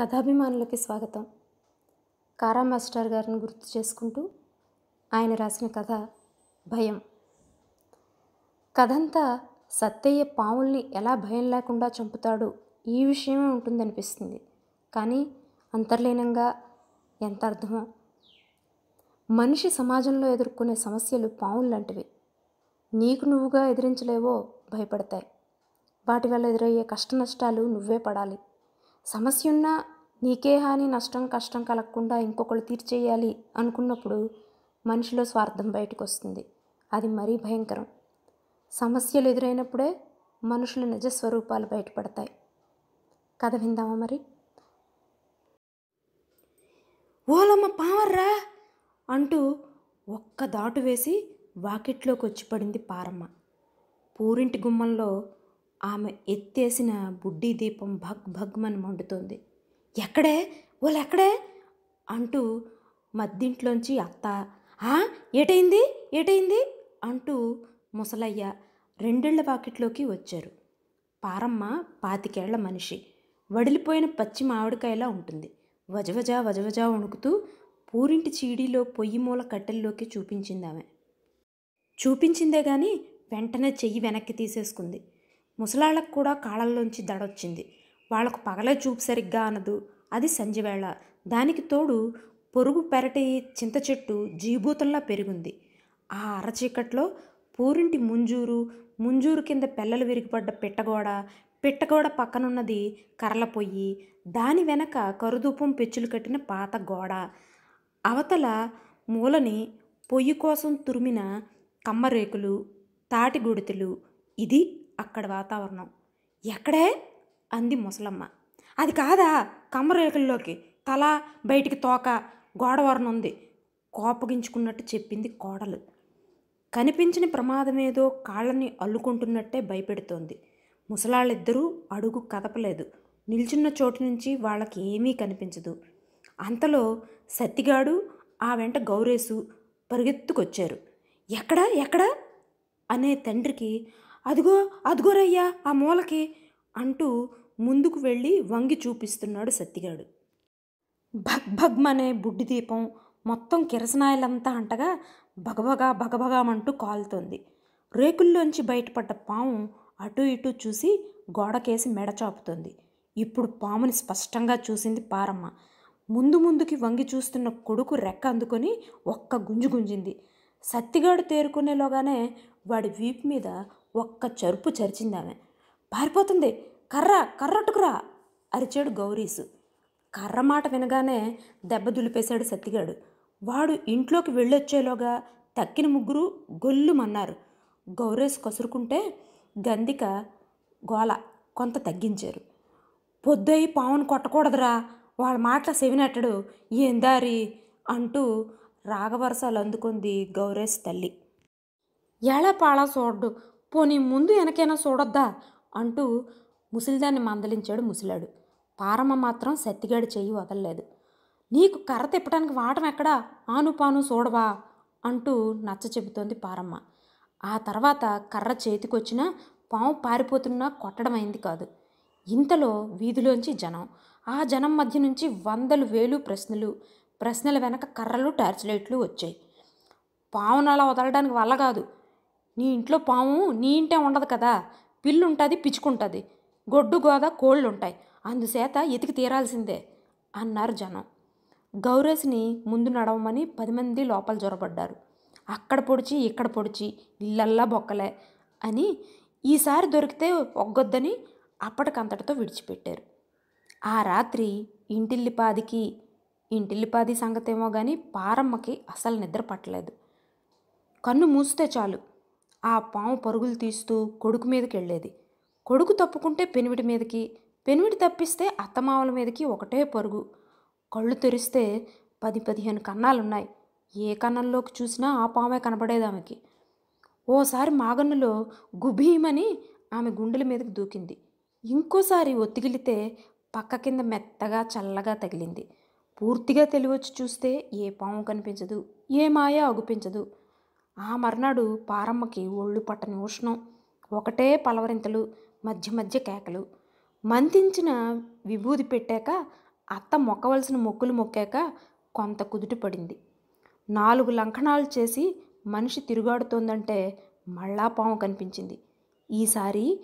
కథాభిమానులకి స్వాగతం. కారా మాస్టర్ గారిని గుర్తు చేసుకుంటూ ఆయన రాసిన కథ భయం. కథంతా సత్తయ్య పావుల్ని ఎలా భయం లేకుండా చంపుతాడు ఈ విషయమే ఉంటుందనిపిస్తుంది. కానీ అంతర్లీనంగా ఎంత అర్థమో. మనిషి సమాజంలో ఎదుర్కొనే సమస్యలు పావులు లాంటివి నీకు నువ్వుగా ఎదిరించలేవో భయపడతాయి. వాటి వల్ల ఎదురయ్యే కష్ట నష్టాలు నువ్వే పడాలి. సమస్య ఉన్నా నీకే హాని నష్టం కష్టం కలగకుండా ఇంకొకళ్ళు తీర్చేయాలి అనుకున్నప్పుడు మనిషిలో స్వార్థం బయటకు వస్తుంది అది మరీ భయంకరం. సమస్యలు ఎదురైనప్పుడే మనుషుల నిజస్వరూపాలు బయటపడతాయి. కథ విందామా మరి? ఓలమ్మ పావర్రా! అంటూ ఒక్క దాటు వేసి వాకిట్లోకి వచ్చి పడింది పారమ్మ. పూరింటి గుమ్మంలో ఆమె ఎత్తేసిన బుడ్డీ దీపం భగ్ భగ్మని మండుతోంది. ఎక్కడే? వాళ్ళు ఎక్కడే అంటూ మద్దింట్లోంచి అత్త "ఆ, ఏటైంది ఏటైంది అంటూ ముసలయ్య రెండేళ్ళ వాకిట్లోకి వచ్చారు. పారమ్మ పాతికేళ్ళ మనిషి. వడిలిపోయిన పచ్చి మామిడికాయలా ఉంటుంది. వజవజా వజవజా వణుకుతూ పూరింటి చీడీలో పొయ్యి మూల కట్టెల్లోకి చూపించింది ఆమె చూపించిందే కానీ వెంటనే చెయ్యి వెనక్కి తీసేసుకుంది. ముసలాళ్ళకు కూడా కాళ్ళల్లోంచి దడొచ్చింది. వాళ్ళకు పగలే చూపు సరిగ్గా అనదు. అది సంజవేళ. దానికి తోడు పొరుగు పెరటి చింత చెట్టు జీభూతంలా పెరిగింది. ఆ అరచీకట్లో పూరింటి ముంజూరు ముంజూరు కింద పెల్లలు విరిగిపడ్డ పిట్టగోడ పిట్టగోడ పక్కనున్నది కర్రల పొయ్యి దాని వెనక కరుదూపం పెచ్చులు కట్టిన పాత గోడ. అవతల మూలని పొయ్యి కోసం తురిమిన కమ్మరేకులు తాటి గుడితెలు. ఇది అక్కడ వాతావరణం. ఎక్కడే? అంది ముసలమ్మ. అది కాదా? కమ్మరేకుల్లోకి తల బయటికి తోక గోడవరణం ఉంది కోపగించుకున్నట్టు చెప్పింది కోడలు. కనిపించని ప్రమాదమేదో కాళ్ళని అల్లుకుంటున్నట్టే భయపెడుతోంది. ముసలాళ్ళిద్దరూ అడుగు కదపలేదు. నిల్చున్న చోటు నుంచి వాళ్ళకి ఏమీ కనిపించదు. అంతలో సత్తిగాడు ఆ వెంట గౌరేసు పరిగెత్తుకొచ్చారు. ఎక్కడా? ఎక్కడా? అనే తండ్రికి అదిగో అదిగోరయ్యా ఆ మూలకి అంటూ ముందుకు వెళ్ళి వంగి చూపిస్తున్నాడు సత్తిగాడు. భగ్ భగ్మనే బుడ్డి దీపం మొత్తం కిరసనాయలంతా అంటగా బగబగా బగబగామంటూ కాలుతోంది. రేకుల్లోంచి బయటపడ్డ పాము అటు ఇటు చూసి గోడకేసి మెడ చాపుతోంది. ఇప్పుడు పాముని స్పష్టంగా చూసింది పారమ్మ. ముందు ముందుకి వంగి చూస్తున్న కొడుకు రెక్క అందుకొని ఒక్క గుంజు గుంజింది. సత్తిగాడు తేరుకునేలోగానే వాడి వీపు మీద ఒక్క చరుపు చరిచింది ఆమె. పారిపోతుంది. కర్ర కర్రట్టుకురా అరిచాడు గౌరీసు. కర్ర మాట వినగానే దెబ్బ దులిపేశాడు సత్తిగాడు. వాడు ఇంట్లోకి వెళ్ళొచ్చేలోగా తక్కిన ముగ్గురు గొల్లుమన్నారు. గౌరేసు కసురుకుంటే గంధిక గోల కొంత తగ్గించారు. పొద్దయి పావును కొట్టకూడదురా వాళ్ళ మాటల సెవినట్టడు. ఏం దారి? అంటూ రాగవరసాలు అందుకుంది గౌరేశ్ తల్లి. ఏళపాళ చూడ్డు పోనీ ముందు వెనకైనా చూడొద్దా? అంటూ ముసిలిదాన్ని మందలించాడు ముసిలాడు. పారమ్మ మాత్రం సత్తిగాడి చెయ్యి వదలలేదు. నీకు కర్ర తిప్పడానికి వాటం ఎక్కడా? ఆను పాను చూడవా అంటూ నచ్చ చెబుతోంది పారమ్మ. ఆ తర్వాత కర్ర చేతికొచ్చినా పాము పారిపోతున్నా కొట్టడం అయింది కాదు. ఇంతలో వీధిలోంచి జనం. ఆ జనం మధ్య నుంచి వందలు వేలు ప్రశ్నలు ప్రశ్నల వెనక కర్రలు టార్చ్ లైట్లు వచ్చాయి. పావును అలా వదలడానికి వల్ల కాదు. నీ ఇంట్లో పాము నీ ఇంటే ఉండదు కదా. పిల్లు ఉంటుంది పిచ్చుకుంటుంది. గొడ్డు గోద కోళ్ళుంటాయి. అందుచేత ఎతికి తీరాల్సిందే అన్నారు జనం. గౌరేసిని ముందు నడవమని పది మంది లోపల జొరబడ్డారు. అక్కడ పొడిచి ఇక్కడ పొడిచి ఇల్లల్లా బొక్కలే అని ఈసారి దొరికితే ఒగ్గొద్దని అప్పటికంతటితో విడిచిపెట్టారు. ఆ రాత్రి ఇంటిల్లిపాదికి ఇంటిల్లిపాది సంగతేమో కానీ పారమ్మకి అసలు నిద్ర పట్టలేదు. కన్ను మూస్తే చాలు. ఆ పాము పరుగులు తీస్తూ కొడుకు మీదకి వెళ్ళేది. కొడుకు తప్పుకుంటే పెనివిటి మీదకి పెనివిటి తప్పిస్తే అత్తమామల మీదకి ఒకటే పరుగు. కళ్ళు తెరిస్తే పది పదిహేను కన్నాలున్నాయి. ఏ కన్నంలోకి చూసినా ఆ పామే కనబడేది ఆమెకి. ఓసారి మాగన్నులో గుభీమని ఆమె గుండెల మీదకి దూకింది. ఇంకోసారి ఒత్తిగిలితే పక్క కింద మెత్తగా చల్లగా తగిలింది. పూర్తిగా తెలివచ్చి చూస్తే ఏ పాము కనిపించదు ఏ మాయ అగుపించదు ఆ మర్నాడు పారమ్మకి ఒళ్ళు పట్టని ఉష్ణం ఒకటే పలవరింతలు మధ్య మధ్య కేకలు. మంతించిన విభూది పెట్టాక అత్త మొక్కవలసిన మొక్కులు మొక్కాక కొంత కుదుట పడింది. నాలుగు లంకణాలు చేసి మనిషి తిరుగాడుతోందంటే మళ్ళా పాము కనిపించింది. ఈసారి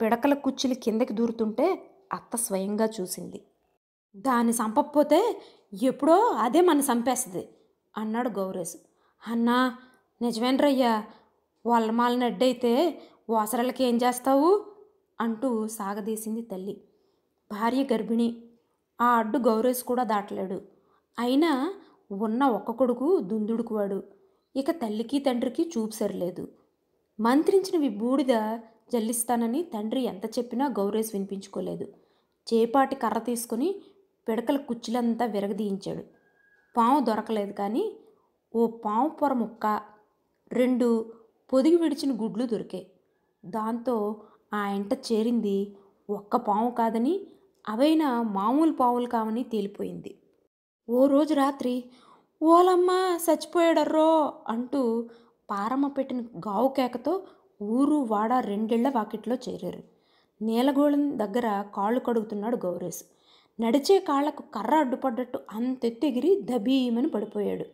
పిడకల కుచ్చులు కిందకి దూరుతుంటే అత్త స్వయంగా చూసింది. దాన్ని చంపకపోతే ఎప్పుడో అదే మన చంపేస్తుంది అన్నాడు గౌరేశు. అన్నా నిజమేనరయ్యా వాళ్ళ మాలని అడ్డైతే ఓసరలకి ఏం చేస్తావు? అంటూ సాగదీసింది తల్లి. భార్య గర్భిణి ఆ అడ్డు గౌరేశ్ కూడా దాటలేడు. అయినా ఉన్న ఒక్క కొడుకు దుందుడుకు వాడు ఇక తల్లికి తండ్రికి చూపు సరిలేదు. మంత్రించినవి బూడిద జల్లిస్తానని తండ్రి ఎంత చెప్పినా గౌరేశ్ వినిపించుకోలేదు. చేపాటి కర్ర తీసుకుని పిడకల కుచ్చులంతా విరగదీయించాడు. పాము దొరకలేదు కానీ ఓ పాము పొర ముక్క రెండు పొదిగి విడిచిన గుడ్లు దొరికాయి. దాంతో ఆ ఇంట చేరింది ఒక్క పాము కాదని అవైనా మామూలు పావులు కావని తేలిపోయింది. ఓ రోజు రాత్రి ఓలమ్మ చచ్చిపోయాడర్రో అంటూ పారమ్మ పెట్టిన గావు కేకతో ఊరు వాడ రెండేళ్ళ వాకిట్లో చేరారు. నీలగోళం దగ్గర కాళ్ళు కడుగుతున్నాడు గౌరేశ్ నడిచే కాళ్ళకు కర్ర అడ్డుపడ్డట్టు అంతెత్తు ఎగిరి దబీమని పడిపోయాడు.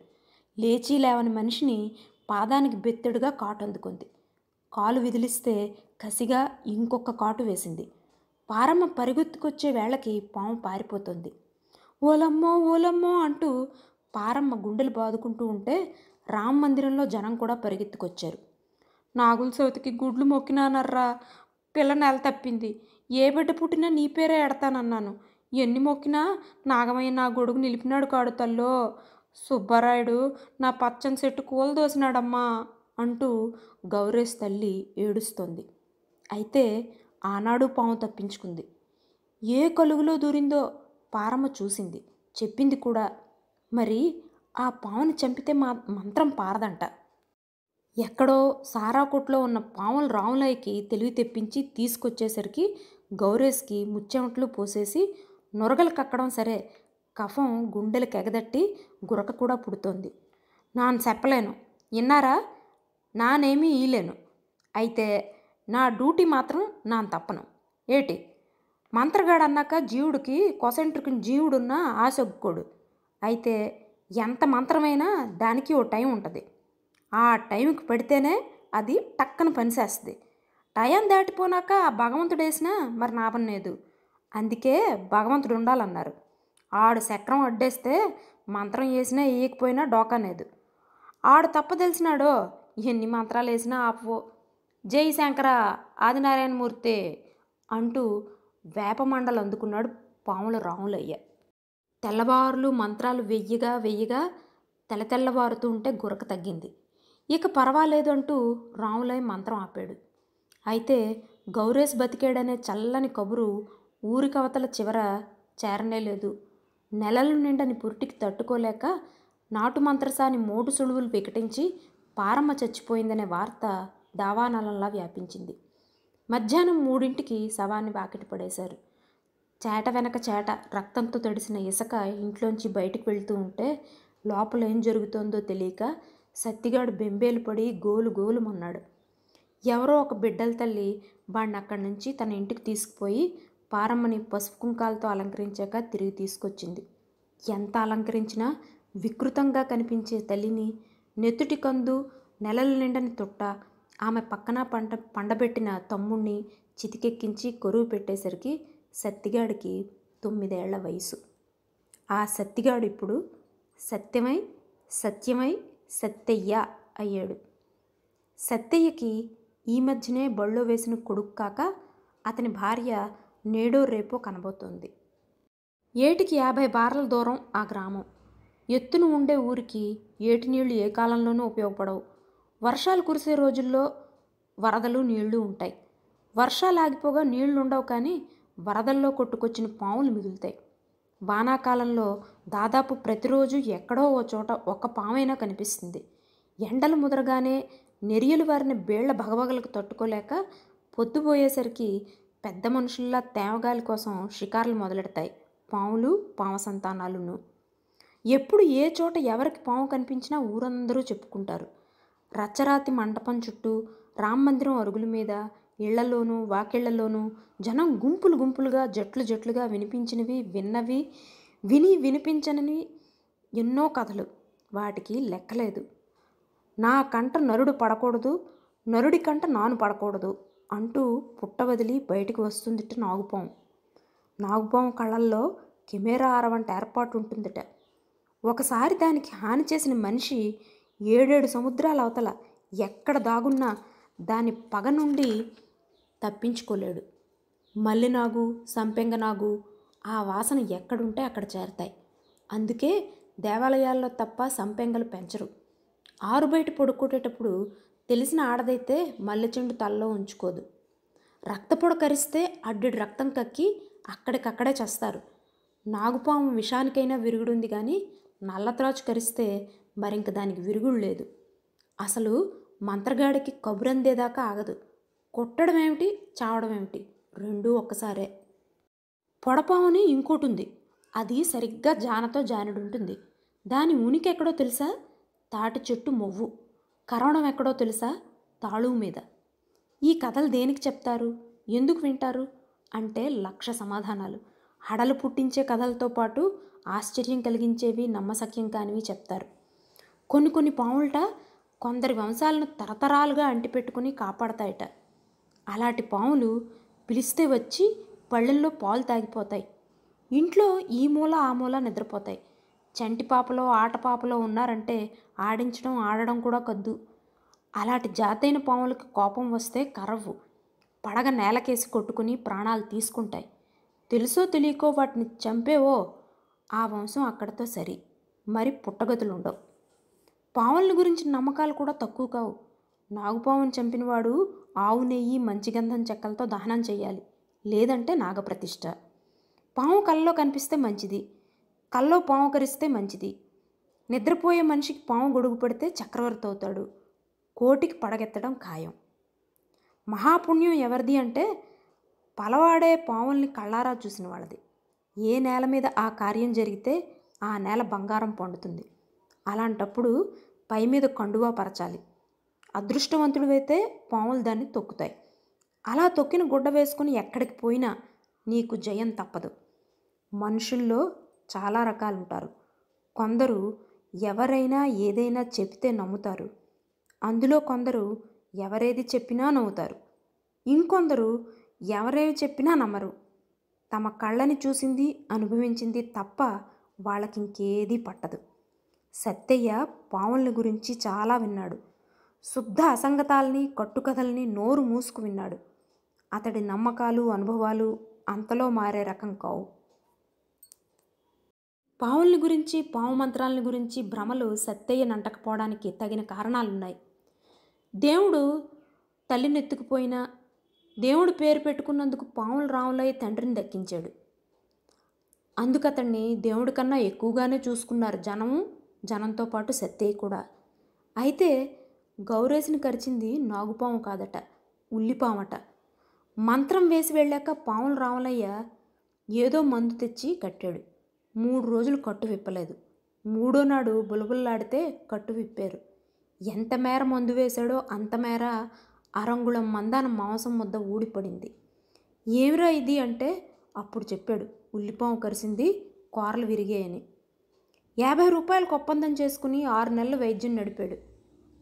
లేచి లేవని మనిషిని పాదానికి బెత్తెడుగా కాటు అందుకుంది. కాలు విదిలిస్తే కసిగా ఇంకొక కాటు వేసింది. పారమ్మ పరిగెత్తుకొచ్చే వేళకి పాము పారిపోతుంది. ఓలమ్మో ఓలమ్మో అంటూ పారమ్మ గుండెలు బాదుకుంటూ ఉంటే రామ మందిరంలో జనం కూడా పరిగెత్తుకొచ్చారు. నాగుల చవితికి గుడ్లు మొక్కినానర్రా పిల్ల నెల తప్పింది. ఏ బిడ్డ పుట్టినా నీ పేరే ఎడతానన్నాను. ఎన్ని మొక్కినా నాగమయ్య నా గొడుగు నిలిపినాడు కాడు తల్లో. సుబ్బరాయుడు నా పచ్చని చెట్టు కూలదోసినాడమ్మా అంటూ గౌరేష్ తల్లి ఏడుస్తోంది. అయితే ఆనాడు పాము తప్పించుకుంది. ఏ కలుగులో దూరిందో పారమ్మ చూసింది. చెప్పింది కూడా మరి ఆ పాముని చంపితే మా మంత్రం పారదంట. ఎక్కడో సారాకోట్లో ఉన్న పాములు రాములయ్యకి తెలివి తెప్పించి తీసుకొచ్చేసరికి గౌరేష్కి ముచ్చెమట్లు పోసేసి నొరగలు కక్కడం సరే కఫం గుండెలకు ఎగదట్టి గురక కూడా పుడుతోంది. నాను చెప్పలేను. విన్నారా? నానేమీ ఈలేను అయితే నా డ్యూటీ మాత్రం నాన్ తప్పను. ఏటి? మంత్రగాడు అన్నాక జీవుడికి కొసెంట్రికి జీవుడున్న ఆసొగ్గుకోడు అయితే ఎంత మంత్రమైనా దానికి ఓ టైం ఉంటుంది. ఆ టైంకి పెడితేనే అది టక్కన పనిచేస్తుంది. టైం దాటిపోనాక ఆ భగవంతుడు వేసినా మరి నాపం లేదు అందుకే భగవంతుడు ఉండాలన్నారు ఆడు చక్రం అడ్డేస్తే మంత్రం వేసినా వేయకపోయినా డోకా లేదు ఆడు తప్ప తెలిసినాడో ఎన్ని మంత్రాలు వేసినా ఆపవు. జై శంకర ఆదినారాయణమూర్తి అంటూ వేపమండలు అందుకున్నాడు పాముల రాములయ్య. తెల్లవారులు మంత్రాలు వెయ్యిగా వెయ్యిగా తెల్ల తెల్లవారుతూ ఉంటే గురక తగ్గింది. ఇక పర్వాలేదు అంటూ రాములయ్య మంత్రం ఆపాడు. అయితే గౌరేష్ బతికాడనే చల్లని కబురు ఊరికవతల చివర చేరనే లేదు. నెలలు నిండని పురిటికి తట్టుకోలేక నాటు మంత్రసాని మోటు సుళువులు వికటించి పారమ్మ చచ్చిపోయిందనే వార్త దావానలంలా వ్యాపించింది. మధ్యాహ్నం మూడింటికి శవాన్ని బాకిటి పడేశారు. చేట వెనక చేట రక్తంతో తడిసిన ఇసుక ఇంట్లోంచి బయటకు వెళ్తూ ఉంటే లోపల ఏం జరుగుతోందో తెలియక సత్తిగాడు బెంబేలు పడి గోలు గోలు మొన్నాడు. ఎవరో ఒక బిడ్డల తల్లి వాడిని అక్కడి నుంచి తన ఇంటికి తీసుకుపోయి పారమ్మని పసుపు కుంకాలతో అలంకరించాక తిరిగి తీసుకొచ్చింది. ఎంత అలంకరించినా వికృతంగా కనిపించే తల్లిని నెత్తుటి కందు నెలల నిండని తొట్ట ఆమె పక్కన పంట పండబెట్టిన తమ్ముణ్ణి చితికెక్కించి కొరువు పెట్టేసరికి సత్తిగాడికి తొమ్మిదేళ్ళ వయసు. ఆ సత్తిగాడు ఇప్పుడు సత్యమై సత్యమై సత్తయ్య అయ్యాడు. సత్తయ్యకి ఈ మధ్యనే బళ్ళో వేసిన కొడుకు కాక అతని భార్య నేడో రేపో కనబోతోంది. ఏటికి యాభై బార్ల దూరం ఆ గ్రామం. ఎత్తున ఉండే ఊరికి ఏటి నీళ్ళు ఏ కాలంలోనూ ఉపయోగపడవు. వర్షాలు కురిసే రోజుల్లో వరదలు నీళ్ళు ఉంటాయి. వర్షాలు ఆగిపోగా నీళ్ళు ఉండవు కానీ వరదల్లో కొట్టుకొచ్చిన పాములు మిగులుతాయి. వానాకాలంలో దాదాపు ప్రతిరోజు ఎక్కడో ఓ చోట ఒక్క పామైనా కనిపిస్తుంది. ఎండలు ముదరగానే నెరియలు వారిన బేళ్ళ భగభగలకు తట్టుకోలేక పొద్దుపోయేసరికి పెద్ద మనుషుల్లా తేమగాలి కోసం షికార్లు మొదలెడతాయి. పాములు పాము సంతానాలును. ఎప్పుడు ఏ చోట ఎవరికి పాము కనిపించినా ఊరందరూ చెప్పుకుంటారు. రచ్చరాతి మంటపం చుట్టూ రామ మందిరం అరుగుల మీద ఇళ్ళలోనూ వాకిళ్ళలోనూ జనం గుంపులు గుంపులుగా జట్లు జట్లుగా వినిపించినవి విన్నవి విని వినిపించనని ఎన్నో కథలు. వాటికి లెక్కలేదు. నా కంట నరుడు పడకూడదు నరుడి కంట నాను పడకూడదు. అంటూ పుట్ట వదిలి బయటికి వస్తుందిట నాగుపాము. నాగుపాము కళ్ళల్లో కెమెరా అరవంటి ఏర్పాటు ఉంటుందిట ఒకసారి దానికి హాని చేసిన మనిషి ఏడేడు సముద్రాల అవతల ఎక్కడ దాగున్నా దాని పగ నుండి తప్పించుకోలేడు. మల్లెనాగు సంపెంగనాగు ఆ వాసన ఎక్కడుంటే అక్కడ చేరతాయి. అందుకే దేవాలయాల్లో తప్ప సంపెంగలు పెంచరు. ఆరు బయట పడుకునేటప్పుడు తెలిసిన ఆడదైతే మల్లె చెండు తలలో ఉంచుకోదు. రక్తపొడ కరిస్తే అడ్డెడు రక్తం కక్కి అక్కడికక్కడే చేస్తారు. నాగుపాము విషానికైనా విరుగుడుంది కానీ నల్లత్రాచు కరిస్తే మరింక దానికి విరుగుడు లేదు. అసలు మంత్రగాడికి కబురందేదాకా ఆగదు. కొట్టడం ఏమిటి చావడం ఏమిటి? రెండూ ఒక్కసారే. పొడపాముని ఇంకోటి ఉంది అది సరిగ్గా జానతో జానుడుంటుంది. దాని ఉనికి ఎక్కడో తెలుసా? తాటి చెట్టు మొవ్వు. కరవడం ఎక్కడో తెలుసా? తాళు మీద. ఈ కథలు దేనికి చెప్తారు? ఎందుకు వింటారు? అంటే లక్ష సమాధానాలు. హడలు పుట్టించే కథలతో పాటు ఆశ్చర్యం కలిగించేవి నమ్మసక్యం కానివి చెప్తారు. కొన్ని కొన్ని పాములట కొందరి వంశాలను తరతరాలుగా అంటిపెట్టుకుని కాపాడతాయట. అలాంటి పాములు పిలిస్తే వచ్చి పళ్ళల్లో పాలు తాగిపోతాయి. ఇంట్లో ఈ మూల ఆ మూల నిద్రపోతాయి. చంటి పాపలో ఆట పాపలో ఉన్నారంటే ఆడించడం ఆడడం కూడా కద్దు. అలాంటి జాతైన పాములకి కోపం వస్తే కరవ్వు పడగ నేలకేసి కొట్టుకుని ప్రాణాలు తీసుకుంటాయి. తెలుసో తెలియకో వాటిని చంపేవో ఆ వంశం అక్కడితో సరి. మరి పుట్టగతులుండవు. పావుల గురించి నమ్మకాలు కూడా తక్కువ కావు. నాగుపావును చంపినవాడు ఆవు నెయ్యి మంచి గంధం చెక్కలతో దహనం చేయాలి. లేదంటే నాగప్రతిష్ఠ. పాము కళ్ళలో కనిపిస్తే మంచిది. కల్లో పాము కరిస్తే మంచిది. నిద్రపోయే మనిషికి పాము గొడుగు పడితే చక్రవర్తి అవుతాడు కోటికి పడగెత్తడం ఖాయం. మహాపుణ్యం ఎవరిది అంటే పలవాడే పాముల్ని కళ్ళారా చూసిన వాళ్ళది. ఏ నేల మీద ఆ కార్యం జరిగితే ఆ నేల బంగారం పండుతుంది. అలాంటప్పుడు పై మీద కండువా పరచాలి. అదృష్టవంతుడివైతే పాములు దాన్ని తొక్కుతాయి. అలా తొక్కిన గుడ్డ వేసుకుని ఎక్కడికి పోయినా నీకు జయం తప్పదు. మనుషుల్లో చాలా రకాలు ఉంటారు కొందరు ఎవరైనా ఏదైనా చెప్తే నమ్ముతారు. అందులో కొందరు ఎవరేది చెప్పినా నవ్వుతారు. ఇంకొందరు ఎవరేవి చెప్పినా నమ్మరు. తమ కళ్ళని చూసింది అనుభవించింది తప్ప వాళ్ళకి ఇంకేదీ పట్టదు. సత్తయ్య పాముల గురించి చాలా విన్నాడు. శుద్ధ అసంగతాల్ని కట్టుకథల్ని నోరు మూసుకు విన్నాడు. అతడి నమ్మకాలు అనుభవాలు అంతలో మారే రకం కావు. పావుల్ని గురించి పాము మంత్రాలని గురించి భ్రమలు సత్తయ్యను అంటకపోవడానికి తగిన కారణాలున్నాయి. దేవుడు తల్లినెత్తుకుపోయినా దేవుడు పేరు పెట్టుకున్నందుకు పాముల రాములయ్య తండ్రిని దక్కించాడు. అందుకు అతన్ని దేవుడి కన్నా ఎక్కువగానే చూసుకున్నారు జనము జనంతో పాటు సత్తయ్య కూడా. అయితే గౌరేసిని కరిచింది నాగుపాము కాదట ఉల్లిపామట. మంత్రం వేసి వెళ్ళాక పాముల రాములయ్య ఏదో మందు తెచ్చి కట్టాడు. మూడు రోజులు కట్టు విప్పలేదు. మూడో నాడు బులబుల్లాడితే కట్టు విప్పారు. ఎంత మేర మందు వేశాడో అంత మేర అరంగుళం మందాన మాంసం ముద్ద ఊడిపడింది. ఏమిరా ఇది అంటే అప్పుడు చెప్పాడు. ఉల్లిపాము కరిసింది కూరలు విరిగాయని. యాభై రూపాయలకు ఒప్పందం చేసుకుని ఆరు నెలలు వైద్యం నడిపాడు.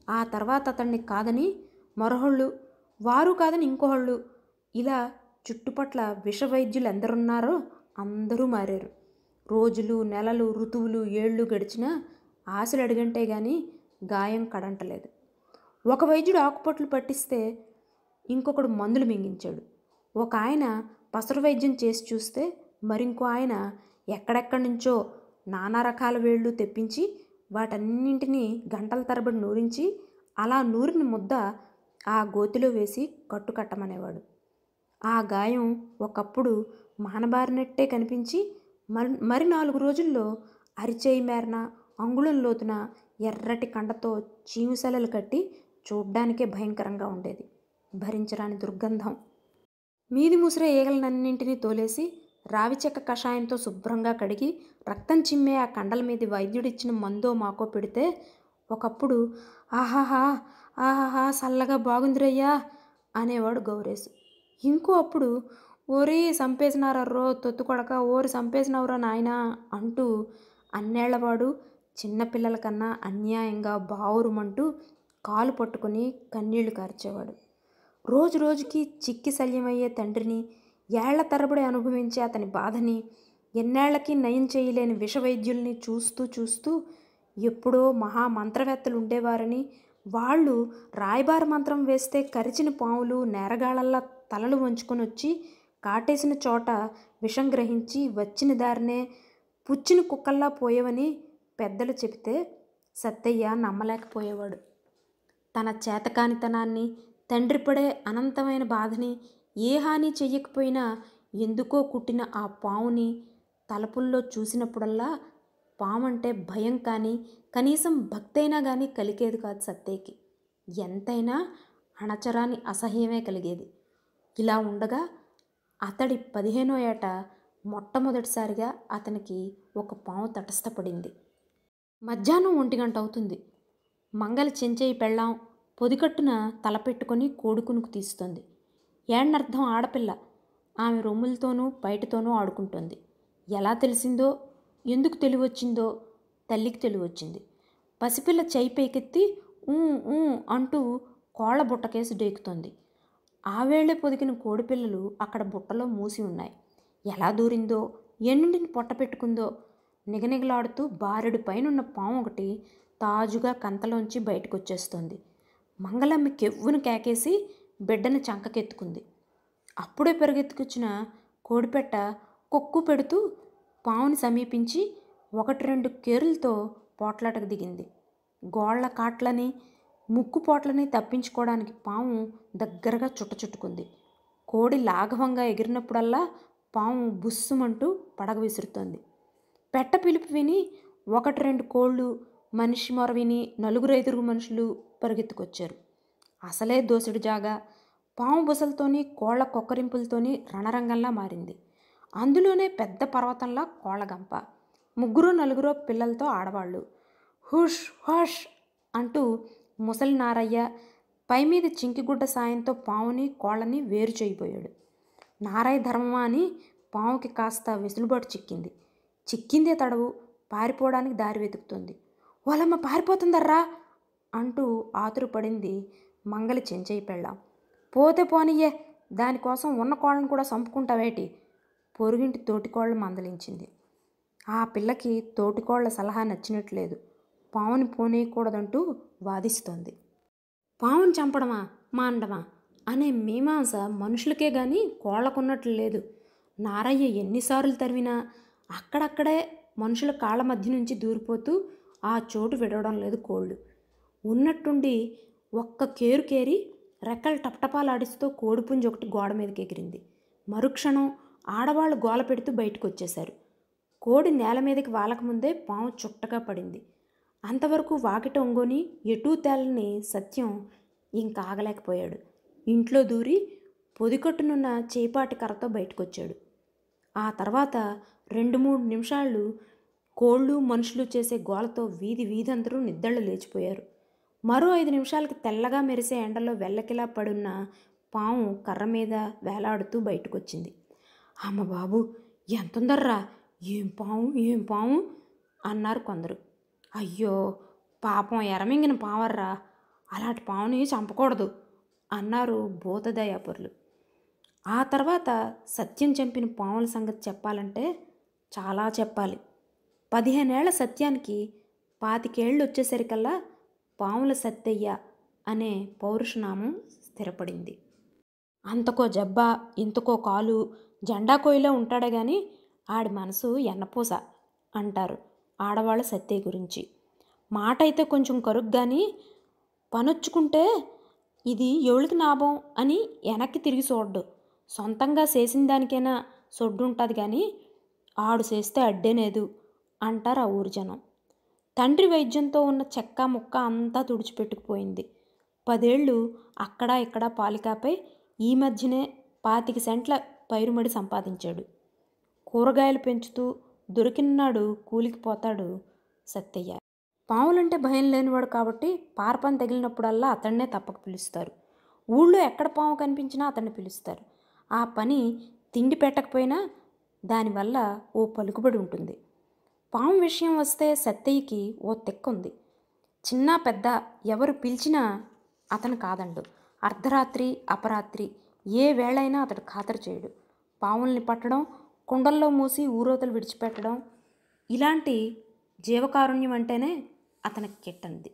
ఆ తర్వాత అతన్ని కాదని మరొహళ్ళు వారు కాదని ఇంకోహళ్ళు ఇలా చుట్టుపట్ల విష వైద్యులు ఎందరున్నారో అందరూ మారారు. రోజులు నెలలు ఋతువులు ఏళ్ళు గడిచినా ఆశలు అడిగంటే కానీ గాయం కడంటలేదు. ఒక వైద్యుడు ఆకుపట్లు పట్టిస్తే ఇంకొకడు మందులు మింగించాడు. ఒక ఆయన పసరు వైద్యం చేసి చూస్తే మరింకో ఆయన ఎక్కడెక్కడి నుంచో నానా రకాల వేళ్ళు తెప్పించి వాటన్నింటినీ గంటల తరబడి నూరించి అలా నూరిన ముద్ద ఆ గోతిలో వేసి కట్టు కట్టమనేవాడు ఆ గాయం ఒకప్పుడు మానబారినట్టే కనిపించి మరి మరి నాలుగు రోజుల్లో అరిచేయి మేరన అంగుళం లోతున ఎర్రటి కండతో చీముసలలు కట్టి చూడ్డానికే భయంకరంగా ఉండేది. భరించరాని దుర్గంధం. మీది ముసిరే ఈగలనన్నింటినీ తోలేసి రావి చెక్క కషాయంతో శుభ్రంగా కడిగి రక్తం చిమ్మే ఆ కండల మీద వైద్యుడిచ్చిన మందో మాకో పెడితే ఒకప్పుడు ఆహాహా ఆహాహా చల్లగా బాగుందిరయ్యా అనేవాడు గౌరేశు. ఇంకో అప్పుడు ఓరి సంపేసినారర్రో తొత్తుకొడక ఓరి సంపేసినవరా నాయనా అంటూ అన్నేళ్ళవాడు చిన్నపిల్లల కన్నా అన్యాయంగా బావురుమంటూ కాలు పట్టుకుని కన్నీళ్ళు కార్చేవాడు. రోజు రోజుకి చిక్కి శల్యమయ్యే తండ్రిని ఏళ్ళ తరబడి అనుభవించే అతని బాధని ఎన్నేళ్ళకి నయం చేయలేని విషవైద్యుల్ని చూస్తూ చూస్తూ ఎప్పుడో మహా మంత్రవేత్తలు ఉండేవారని వాళ్ళు రాయబార మంత్రం వేస్తే కరిచిన పాములు నేరగాళ్ళల్లా తలలు వంచుకొని వచ్చి కాటేసిన చోట విషం గ్రహించి వచ్చిన దారినే పుచ్చిన కుక్కల్లా పోయేవని పెద్దలు చెబితే సత్తయ్య నమ్మలేకపోయేవాడు. తన చేతకానితనాన్ని తండ్రి పడే అనంతమైన బాధని ఏ హాని చెయ్యకపోయినా ఎందుకో కుట్టిన ఆ పావుని తలుపుల్లో చూసినప్పుడల్లా పామంటే భయం కానీ కనీసం భక్తైనా కానీ కలిగేది కాదు సత్తయ్యకి. ఎంతైనా అణచరాని అసహ్యమే కలిగేది. ఇలా ఉండగా అతడి పదిహేనో ఏట మొట్టమొదటిసారిగా అతనికి ఒక పాము తటస్థపడింది. మధ్యాహ్నం ఒంటి గంట అవుతుంది. మంగళ చెంచేయి పెళ్ళాం పొదికట్టున తలపెట్టుకొని కోడుకునుకు తీస్తుంది. ఏడనర్థం ఆడపిల్ల. ఆమె రొమ్ములతోనూ బయటతోనూ ఆడుకుంటుంది. ఎలా తెలిసిందో ఎందుకు తెలివొచ్చిందో తల్లికి తెలివచ్చింది. పసిపిల్ల చేయి పైకెత్తి ఊ ఊ అంటూ కోళ్ళ బుట్టకేసి డేకుతోంది. ఆవేళ్ళే పొదిగిన కోడిపిల్లలు అక్కడ బుట్టలో మూసి ఉన్నాయి. ఎలా దూరిందో ఎన్నింటిని పొట్ట పెట్టుకుందో నిగనిగలాడుతూ బారెడు పైనున్న పాము ఒకటి తాజుగా కంతలోంచి బయటకు వచ్చేస్తుంది మంగళమ్మ కెవ్వును కేకేసి బిడ్డను చంకకెత్తుకుంది. అప్పుడే పెరుగెత్తుకొచ్చిన కోడిపెట్ట కొక్కు పెడుతూ పావుని సమీపించి ఒకటి రెండు కేరులతో పోట్లాటకు దిగింది. గోళ్ళ కాట్లని ముక్కుపోట్లని తప్పించుకోవడానికి పాము దగ్గరగా చుట్టచుట్టుకుంది. కోడి లాఘవంగా ఎగిరినప్పుడల్లా పాము బుస్సుమంటూ పడగ విసురుతోంది. పెట్ట పిలుపు విని ఒకటి రెండు కోళ్ళు మనిషి మొర విని నలుగురు ఐదుగురు మనుషులు పరిగెత్తుకొచ్చారు. అసలే దోసుడు జాగా. పాము బుసలతోని కోళ్ళ కొక్కరింపులతోని రణరంగంలా మారింది. అందులోనే పెద్ద పర్వతంలా కోళ్ళగంప ముగ్గురు నలుగురో పిల్లలతో ఆడవాళ్ళు. హుష్ హుష్ అంటూ ముసలి నారయ్య పై మీద చింకిగుడ్డ సాయంతో పావుని కోళ్ళని వేరు చేయబోయాడు. నారాయ ధర్మమా అని పావుకి కాస్త వెసులుబాటు చిక్కింది. చిక్కిందే తడవు పారిపోవడానికి దారి వెతుకుతుంది. వాళ్ళమ్మ పారిపోతుందర్రా అంటూ ఆతురుపడింది మంగలి చెంచయ్య పెళ్ళాం. పోతే పోనీయే దానికోసం ఉన్న కోళ్ళను కూడా చంపుకుంటావేటి పొరుగింటి తోటికోళ్ళు మందలించింది. ఆ పిల్లకి తోటికోళ్ళ సలహా నచ్చినట్లేదు. పావుని పోనీయకూడదంటూ వాదిస్తోంది. పావును చంపడమా? మాండమా? అనే మీమాంస మనుషులకే గాని కోళ్ళకున్నట్లు లేదు. నారయ్య ఎన్నిసార్లు తరివినా అక్కడక్కడే మనుషుల కాళ్ళ మధ్య నుంచి దూరిపోతూ ఆ చోటు విడవడం లేదు కోళ్ళు. ఉన్నట్టుండి ఒక్క కేరు కేరి రెక్కలు టపటపాలాడిస్తూ కోడిపుంజి ఒకటి గోడ మీదకి ఎగిరింది. మరుక్షణం ఆడవాళ్ళు గోల పెడుతూ బయటకు వచ్చేశారు కోడి నేల మీదకి వాలకముందే పాము చుట్టగా పడింది. అంతవరకు వాకిట ఒంగోని ఎటూ తేలని సత్యం ఇంకా ఆగలేకపోయాడు. ఇంట్లో దూరి పొదికట్టునున్న చేపాటి కర్రతో బయటకొచ్చాడు. ఆ తర్వాత రెండు మూడు నిమిషాలు కోళ్ళు మనుషులు చేసే గోలతో వీధి వీధంతరూ నిద్దళ్ళు లేచిపోయారు. మరో ఐదు నిమిషాలకి తెల్లగా మెరిసే ఎండలో వెల్లకిలా పడున్న పాము కర్ర మీద వేలాడుతూ బయటకొచ్చింది. అమ్మ బాబు ఎంతుందర్రా ఏం పాము? ఏం పాము? అన్నారు కొందరు. అయ్యో పాపం ఎరమింగిన పావర్రా. అలాంటి పావుని చంపకూడదు అన్నారు భూతదయాపరులు ఆ తర్వాత సత్యం చంపిన పాముల సంగతి చెప్పాలంటే చాలా చెప్పాలి. పదిహేనేళ్ళ సత్యానికి పాతికేళ్ళు వచ్చేసరికల్లా పాముల సత్తయ్య అనే పౌరుషనామం స్థిరపడింది. అంతకో జబ్బ ఇంతకో కాలు జెండా కోయిలో ఉంటాడే కానీ ఆడి మనసు ఎన్నపూస అంటారు. ఆడవాళ్ళ సత్య గురించి. మాట అయితే కొంచెం కరుగ్గాని కానీ పనొచ్చుకుంటే ఇది ఎవరికి లాభం అని వెనక్కి తిరిగి చూడ్డు సొంతంగా చేసిన దానికైనా సొడ్డు ఉంటుంది కానీ ఆడు చేస్తే అడ్డేనేదు అంటారు ఆ ఊరి జనం. తండ్రి వైద్యంతో ఉన్న చెక్క ముక్క అంతా తుడిచిపెట్టుకుపోయింది. పదేళ్ళు అక్కడ ఇక్కడ పాలికాపై ఈ మధ్యనే పాతిక సెంట్ల పైరుమడి సంపాదించాడు. కూరగాయలు పెంచుతూ దొరికినాడు కూలికి పోతాడు సత్తయ్య పాములంటే భయం లేనివాడు కాబట్టి పార్పం తగిలినప్పుడల్లా అతన్నే తప్పక పిలుస్తారు. ఊళ్ళో ఎక్కడ పాము కనిపించినా అతన్ని పిలుస్తారు. ఆ పని తిండి పెట్టకపోయినా దానివల్ల ఓ పలుకుబడి ఉంటుంది. పాము విషయం వస్తే సత్తయ్యకి ఓ తెక్కుంది చిన్న పెద్ద ఎవరు పిలిచినా అతను కాదండు. అర్ధరాత్రి అపరాత్రి ఏ వేళైనా అతడు ఖాతరు చేయడు. పాముల్ని పట్టడం కుండల్లో మూసి ఊరోతలు విడిచిపెట్టడం ఇలాంటి జీవకారుణ్యం అంటేనే అతనికి కిట్టనిది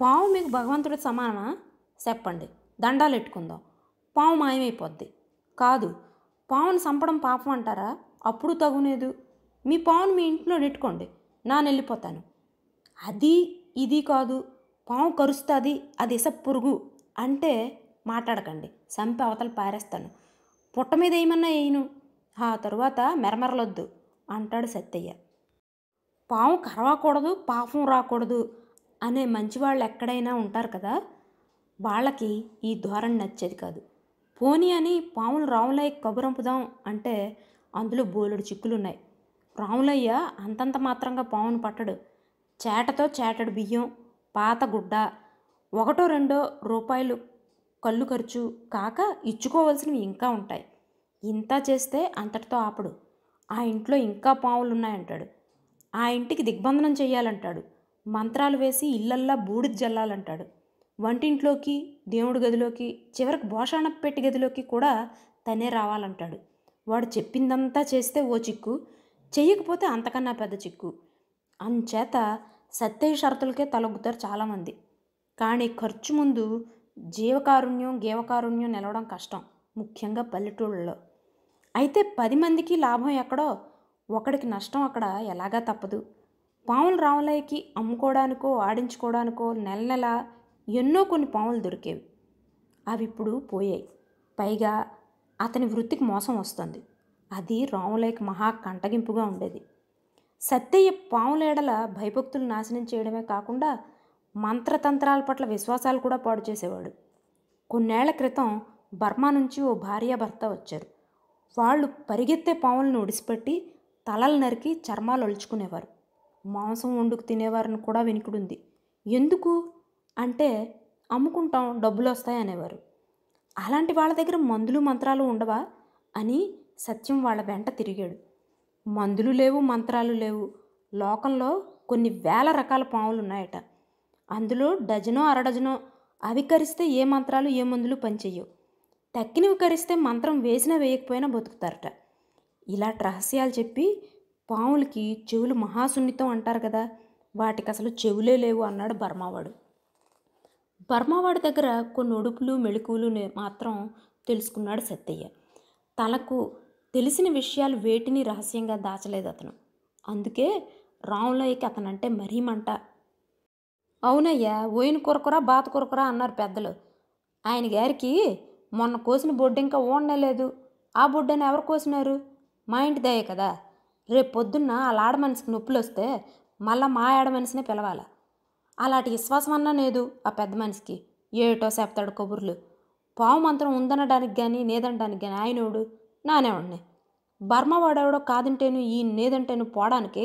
పాము మీకు భగవంతుడి సమానమా? చెప్పండి. దండాలు ఎట్టుకుందాం. పాము మాయమైపోద్ది. కాదు పావును చంపడం పాపం అంటారా? అప్పుడు తగునేదు. మీ పావును మీ ఇంట్లో నెట్టుకోండి. నా వెళ్ళిపోతాను అది ఇది కాదు. పాము కరుస్తుంది అది ఇస పురుగు అంటే మాట్లాడకండి. చంపి అవతల పారేస్తాను. పుట్ట మీద ఏమన్నా వేయను ఆ తరువాత మెరమెరలొద్దు అంటాడు సత్తయ్య పాము కరవకూడదు పాపం రాకూడదు అనే మంచివాళ్ళు ఎక్కడైనా ఉంటారు కదా? వాళ్ళకి ఈ ధోరణి నచ్చేది కాదు. పోనీ అని పాములు రాములయ్య కబురంపుదాం అంటే అందులో బోలెడు చిక్కులున్నాయి. రాములయ్య అంతంత మాత్రంగా పామును పట్టడు. చేటతో చేటడు బియ్యం పాత గుడ్డ ఒకటో రెండో రూపాయలు కళ్ళు ఖర్చు కాక ఇచ్చుకోవలసినవి ఇంకా ఉంటాయి. ఇంత చేస్తే అంతటితో ఆపడు. ఆ ఇంట్లో ఇంకా పాములు ఉన్నాయంటాడు ఆ ఇంటికి దిగ్బంధనం చేయాలంటాడు మంత్రాలు వేసి ఇళ్ళల్లా బూడిద జల్లాలంటాడు. వంటింట్లోకి దేవుడి గదిలోకి చివరికి భోషాణ పెట్టి గదిలోకి కూడా తనే రావాలంటాడు. వాడు చెప్పిందంతా చేస్తే ఓ చిక్కు చెయ్యకపోతే అంతకన్నా పెద్ద చిక్కు. అంచేత సత్య షరతులకే తలొగ్గుతారు చాలామంది. కానీ ఖర్చు ముందు జీవకారుణ్యం గీవకారుణ్యం నిలవడం కష్టం ముఖ్యంగా పల్లెటూళ్ళలో. అయితే పది మందికి లాభం ఎక్కడో ఒకడికి నష్టం అక్కడ ఎలాగా తప్పదు. పాములు రావులయ్యకి అమ్ముకోవడానికో ఆడించుకోవడానికో నెల నెల ఎన్నో కొన్ని పాములు దొరికేవి. అవి ఇప్పుడు పోయాయి. పైగా అతని వృత్తికి మోసం వస్తుంది. అది రాములయ్యకి మహా కంటగింపుగా ఉండేది. సత్తయ్య పాములేడల భయభక్తులు నాశనం చేయడమే కాకుండా మంత్రతంత్రాల పట్ల విశ్వాసాలు కూడా పాడు చేసేవాడు. కొన్నేళ్ళ క్రితం బర్మా నుంచి ఓ భార్యాభర్త వచ్చారు. వాళ్ళు పరిగెత్తే పాములను ఒడిసిపెట్టి తలలు నరికి చర్మాలు ఒలుచుకునేవారు. మాంసం వండుకు తినేవారిని కూడా వెనుకడుంది. ఎందుకు? అంటే అమ్ముకుంటాం డబ్బులు వస్తాయి అనేవారు. అలాంటి వాళ్ళ దగ్గర మందులు మంత్రాలు ఉండవా? అని సత్యం వాళ్ళ వెంట తిరిగాడు. మందులు లేవు మంత్రాలు లేవు. లోకంలో కొన్ని వేల రకాల పాములు ఉన్నాయట. అందులో డజనో అరడజనో అవి కరిస్తే ఏ మంత్రాలు ఏ మందులు పనిచేయవు తక్కినవి కరిస్తే మంత్రం వేసినా వేయకపోయినా బతుకుతారట. ఇలాంటి రహస్యాలు చెప్పి పాములకి చెవులు మహాసున్నితం అంటారు కదా వాటికి అసలు చెవులే లేవు అన్నాడు బర్మావాడు. బర్మావాడి దగ్గర కొన్ని ఉడుపులు మెళుకులు మాత్రం తెలుసుకున్నాడు సత్తయ్య తనకు తెలిసిన విషయాలు వేటిని రహస్యంగా దాచలేదు అతను. అందుకే రాములయ్యకి అతనంటే మరీ మంట. అవునయ్యా ఓయిన కొరకురా బాత కొరకురా అన్నారు పెద్దలు. ఆయన గారికి మొన్న కోసిన బొడ్డు ఇంకా ఓడనే లేదు. ఆ బొడ్డని ఎవరు కోసినారు? మా ఇంటి దయే కదా. రేపు పొద్దున్న వాళ్ళ ఆడ మనిషికి నొప్పులు వస్తే మళ్ళా మా ఆడ మనిషినే పిలవాల? అలాంటి విశ్వాసం అన్నా లేదు ఆ పెద్ద మనిషికి. ఏటో చెప్తాడు కబుర్లు పావు మంత్రం ఉందనడానికి కానీ నేదనడానికి కానీ ఆయనోడు నానేవాడిని బర్మవాడెవడో కాదంటేను ఈ నేదంటేను పోవడానికి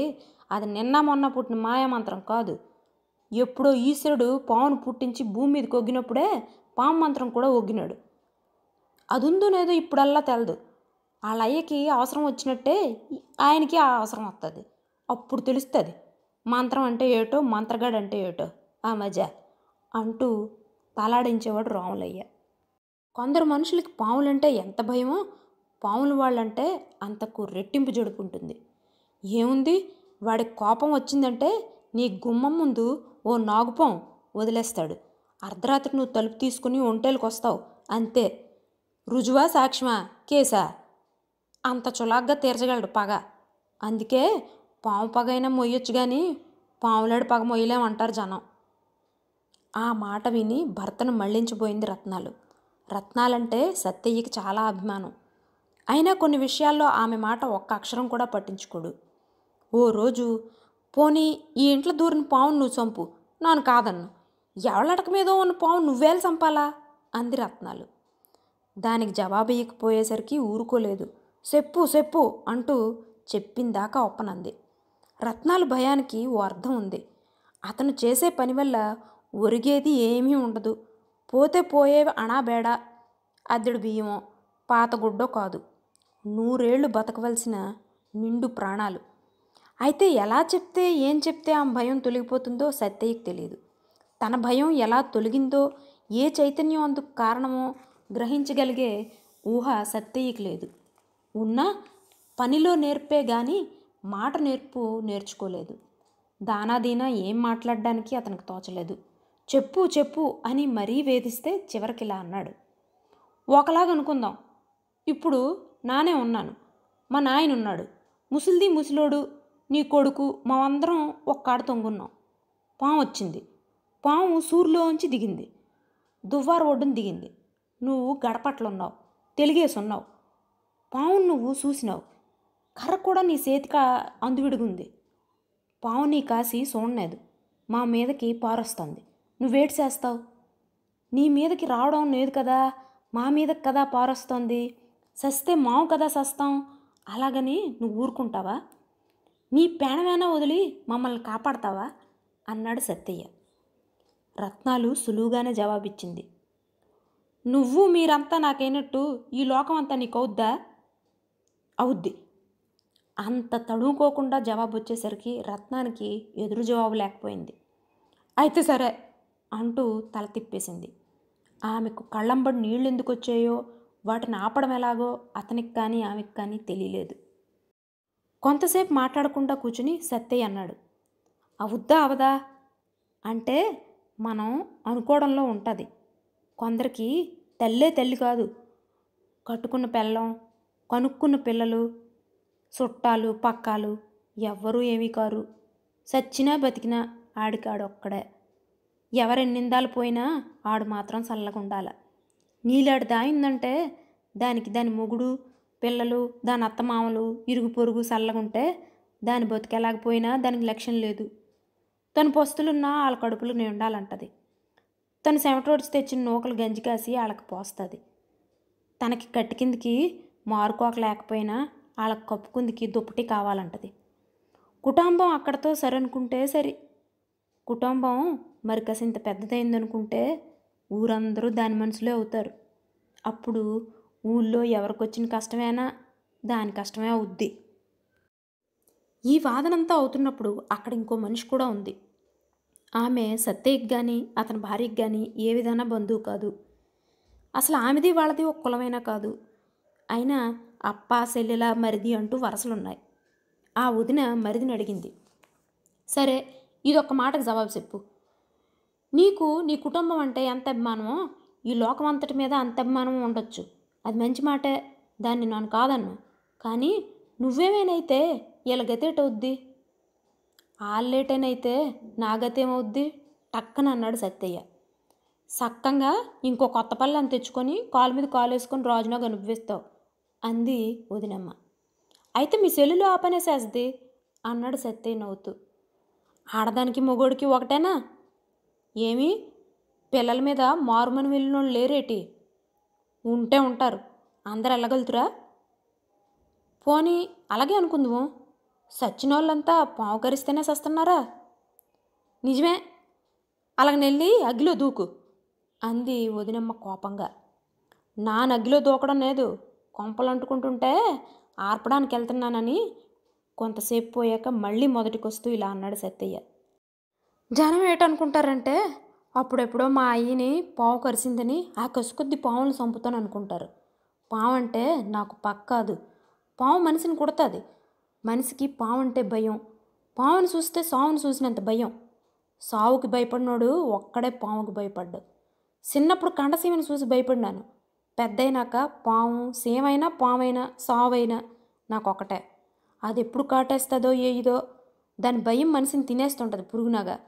అది నిన్న మొన్న పుట్టిన మాయామంత్రం కాదు. ఎప్పుడో ఈశ్వరుడు పావును పుట్టించి భూమి మీద కొగ్గినప్పుడే పాము మంత్రం కూడా ఒగ్గినాడు. అది ఉందో లేదో ఇప్పుడల్లా తెలదు. వాళ్ళ అయ్యకి అవసరం వచ్చినట్టే ఆయనకి ఆ అవసరం వస్తుంది అప్పుడు తెలుస్తుంది. మంత్రం అంటే ఏటో మంత్రగాడు అంటే ఏటో ఆ మజ అంటూ తలాడించేవాడు రాములయ్య. కొందరు మనుషులకి పాములంటే ఎంత భయమో పాములు వాళ్ళంటే అంతకు రెట్టింపు జడుపుంటుంది. ఏముంది? వాడి కోపం వచ్చిందంటే నీ గుమ్మం ముందు ఓ నాగుపాం వదిలేస్తాడు. అర్ధరాత్రి నువ్వు తలుపు తీసుకుని ఒంటేలకు వస్తావు అంతే. రుజువా సాక్ష్యమా కేసా? అంత చులాగ్గా తీర్చగలడు పగ. అందుకే పాము పగైనా మొయ్యొచ్చు కానీ పాములాడు పగ మొయ్యలేమంటారు జనం. ఆ మాట విని భర్తను మళ్ళించిపోయింది రత్నాలు. రత్నాలంటే సత్యయ్యకి చాలా అభిమానం. అయినా కొన్ని విషయాల్లో ఆమె మాట ఒక్క అక్షరం కూడా పట్టించుకోడు. ఓ రోజు పోనీ ఈ ఇంట్లో దూరిన పావును నువ్వు చంపు. నాను కాదన్ను. ఎవళ్ళటక మీద ఉన్న పావు నువ్వేలు చంపాలా? అంది రత్నాలు. దానికి జవాబు ఇవ్వకపోయేసరికి ఊరుకోలేదు. చెప్పు చెప్పు అంటూ చెప్పిందాకా ఒప్పనంది. రత్నాలు భయానికి ఓ అర్థం ఉంది. అతను చేసే పని వల్ల ఒరిగేది ఏమీ ఉండదు. పోతే పోయేవి అణాబేడ అద్దెడు బియ్యమో పాత గుడ్డో కాదు. నూరేళ్ళు బతకవలసిన నిండు ప్రాణాలు. అయితే ఎలా చెప్తే ఏం చెప్తే ఆ భయం తొలగిపోతుందో సత్యయ్యకు తెలియదు తన భయం ఎలా తొలగిందో ఏ చైతన్యం అందుకు కారణమో గ్రహించగలిగే ఊహ సత్తయ్యకి లేదు. ఉన్నా పనిలో నేర్పే గాని మాట నేర్పు నేర్చుకోలేదు. దానాదీనా ఏం మాట్లాడడానికి అతనికి తోచలేదు. చెప్పు చెప్పు అని మరీ వేధిస్తే చివరికి ఇలా అన్నాడు. ఒకలాగా అనుకుందాం. ఇప్పుడు నానే ఉన్నాను. మా నాయన ఉన్నాడు. ముసలిది ముసిలోడు నీ కొడుకు మామందరం ఒక్కాడ తొంగున్నాం. పాము వచ్చింది. పాము సూర్యులోంచి దిగింది. దువ్వారు ఒడ్డున దిగింది. నువ్వు గడపట్లున్నావు తెలిగేసి ఉన్నావు పావును నువ్వు చూసినావు. కర్ర కూడా నీ చేతిక అందువిడుగుంది. పావు నీ కాసి చూడలేదు మా మీదకి పారొస్తుంది. నువ్వేటి చేస్తావు? నీ మీదకి రావడం లేదు కదా. మా మీదకి కదా పారొస్తుంది. సస్తే మావు కదా సస్తాం. అలాగని నువ్వు ఊరుకుంటావా? నీ పేణమైనా వదిలి మమ్మల్ని కాపాడతావా? అన్నాడు సత్తయ్య రత్నాలు సులువుగానే జవాబిచ్చింది. నువ్వు మీరంతా నాకైనట్టు ఈ లోకం అంతా నీకు అవుద్దా. అవుద్ది అంత తడుముకోకుండా జవాబు వచ్చేసరికి రత్నానికి ఎదురు జవాబు లేకపోయింది. అయితే సరే అంటూ తల తిప్పేసింది. ఆమెకు కళ్ళంబడి నీళ్ళు ఎందుకు వచ్చాయో వాటిని ఆపడం ఎలాగో అతనికి కానీ ఆమెకు కానీ తెలియలేదు. కొంతసేపు మాట్లాడకుండా కూర్చుని సత్తయ్య అన్నాడు. అవుద్దా అవదా? అంటే మనం అనుకోవడంలో ఉంటుంది. కొందరికి తల్లే తల్లి కాదు. కట్టుకున్న పెళ్ళం కనుక్కున్న పిల్లలు చుట్టాలు పక్కాలు ఎవ్వరూ ఏమీ కారు. సచ్చినా బతికినా ఆడికాడొక్కడే. ఒక్కడే ఎవరెన్నిందాలు పోయినా ఆడు మాత్రం చల్లగుండాల నీలాడు దాయిందంటే దానికి దాని మొగుడు పిల్లలు దాని అత్తమామలు ఇరుగు పొరుగు చల్లగుంటే దాని బతికేలాగపోయినా దానికి లక్ష్యం లేదు. తన పొస్తులున్నా వాళ్ళ కడుపులు నిండాలంటది తను సెమటోడ్చి తెచ్చిన నూకలు గంజి కాసి వాళ్ళకి పోస్తుంది. తనకి కట్టి కిందికి మారుకోక లేకపోయినా వాళ్ళకి కప్పుకుందికి దుప్పటి కావాలంటది. కుటుంబం అక్కడతో సరే అనుకుంటే సరి. కుటుంబం మరి కాసింత పెద్దదైందనుకుంటే ఊరందరూ దాని మనుషులే అవుతారు. అప్పుడు ఊళ్ళో ఎవరికొచ్చిన కష్టమేనా? దాని కష్టమే అవుద్ది. ఈ వాదనంతా అవుతున్నప్పుడు అక్కడ ఇంకో మనిషి కూడా ఉంది. ఆమె సత్యకి కానీ అతని భార్యకి కానీ ఏ విధంగా బంధువు కాదు. అసలు ఆమెది వాళ్ళది ఒక కులమైనా కాదు. అయినా అప్ప సెల్లెల మరిది అంటూ వరసలున్నాయి. ఆ వదిన మరిదిని అడిగింది. సరే ఇదొక్క మాటకు జవాబు చెప్పు. నీకు నీ కుటుంబం అంటే ఎంత అభిమానమో ఈ లోకం అంతటి మీద అంత అభిమానం ఉండొచ్చు. అది మంచి మాటే. దాన్ని నన్ను కాదన్ను. కానీ నువ్వేమేనైతే వీళ్ళ గతేటవుద్ది? ఆళ్ళేటేనైతే నా గతేమవుద్ది టక్కన అన్నాడు సత్తయ్య సక్కంగా ఇంకో కొత్త పళ్ళని తెచ్చుకొని కాలు మీద కాలు వేసుకొని రాజునా కనిపిస్తావు అంది వదినమ్మ. అయితే మీ సెల్లులో ఆ పనే చేస్తుంది? అన్నాడు సత్తయ్య నవ్వుతూ. ఆడదానికి మొగోడికి ఒకటేనా? ఏమి? పిల్లల మీద మారుమని వెళ్ళినోళ్ళు లేరేటి? ఉంటే ఉంటారు. అందరు వెళ్ళగలుగుతురా పోనీ అలాగే అనుకుందాము. సచ్చిన వాళ్ళంతా పావు కరిస్తేనే సస్తున్నారా? నిజమే అలాగ నెల్లి అగ్గిలో దూకు అంది వదినమ్మ కోపంగా. నా నగ్గిలో దూకడం లేదు కొంపలు అంటుకుంటుంటే ఆర్పడానికి వెళ్తున్నానని కొంతసేపు పోయాక మళ్ళీ మొదటికొస్తూ ఇలా అన్నాడు సత్తయ్య. జనం ఏటనుకుంటారంటే అప్పుడెప్పుడో మా అయ్యని పావు కరిసిందని ఆ కసుకొద్ది పావులను చంపుతాను అనుకుంటారు పావు అంటే నాకు పక్కాదు. పావు మనిషిని కుడతాది. మనిషికి పాము అంటే భయం. పావును చూస్తే సావుని చూసినంత భయం. సావుకి భయపడినోడు ఒక్కడే పావుకి భయపడ్డాడు చిన్నప్పుడు కండసీమని చూసి భయపడినాను. పెద్దయినాక పాము సేమైనా పామైనా సావైనా నాకు ఒకటే అది ఎప్పుడు కాటేస్తుందో ఏదో దాని భయం మనిషిని తినేస్తుంటుంది పురుగునగా.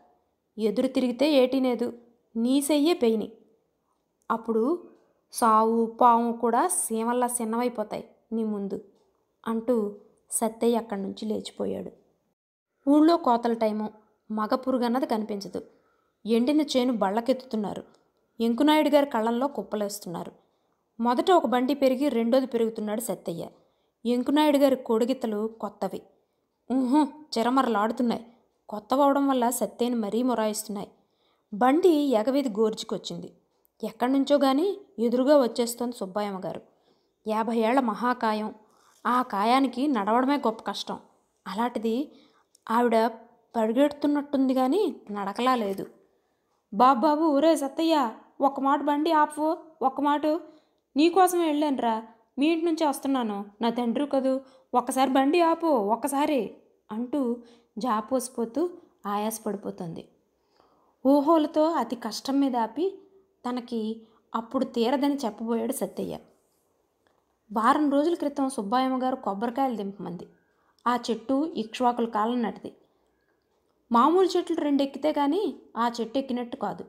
ఎదురు తిరిగితే ఏటినేదు నీ పెయిని. అప్పుడు సావు పాము కూడా సీమల్లా చిన్నవైపోతాయి నీ ముందు అంటూ సత్తయ్య అక్కడి నుంచి లేచిపోయాడు. ఊళ్ళో కోతల టైము మగ పురుగన్నది కనిపించదు. ఎండిన చేను బళ్ళకెత్తుతున్నారు. ఎంకునాయుడు గారి కళ్ళల్లో కుప్పలేస్తున్నారు. మొదట ఒక బండి పెరిగి రెండోది పెరుగుతున్నాడు సత్తయ్య. ఎంకునాయుడు గారి కోడిగిత్తలు కొత్తవి. ఊహు చిరమరలాడుతున్నాయి. కొత్తవవడం వల్ల సత్తయ్యని మరీ మొరాయిస్తున్నాయి. బండి ఎగవీధి గోర్చుకొచ్చింది ఎక్కడి నుంచో కానీ ఎదురుగా వచ్చేస్తోంది సుబ్బాయమ్మ గారు. యాభై ఏళ్ళ మహాకాయం. ఆ కాయానికి నడవడమే గొప్ప కష్టం. అలాంటిది ఆవిడ పరిగెడుతున్నట్టుంది కానీ నడకలా లేదు. బాబాబు ఊరే సత్తయ్య ఒక మాట బండి ఆపు ఒక మాట నీకోసం వెళ్ళానురా. మీ ఇంటి నుంచి వస్తున్నాను. నా తండ్రి కదూ ఒక్కసారి బండి ఆపు ఒక్కసారి అంటూ జాపోసిపోతూ ఆయాసపడిపోతుంది. ఊహోలతో అతి కష్టం మీద ఆపి తనకి అప్పుడు తీరదని చెప్పబోయాడు సత్తయ్య. వారం రోజుల క్రితం సుబ్బాయమ్మ గారు కొబ్బరికాయలు దింపమంది. ఆ చెట్టు ఇక్ష్వాకుల కాలం నాటిది. మామూలు చెట్లు రెండు ఎక్కితే కానీ ఆ చెట్టు ఎక్కినట్టు కాదు.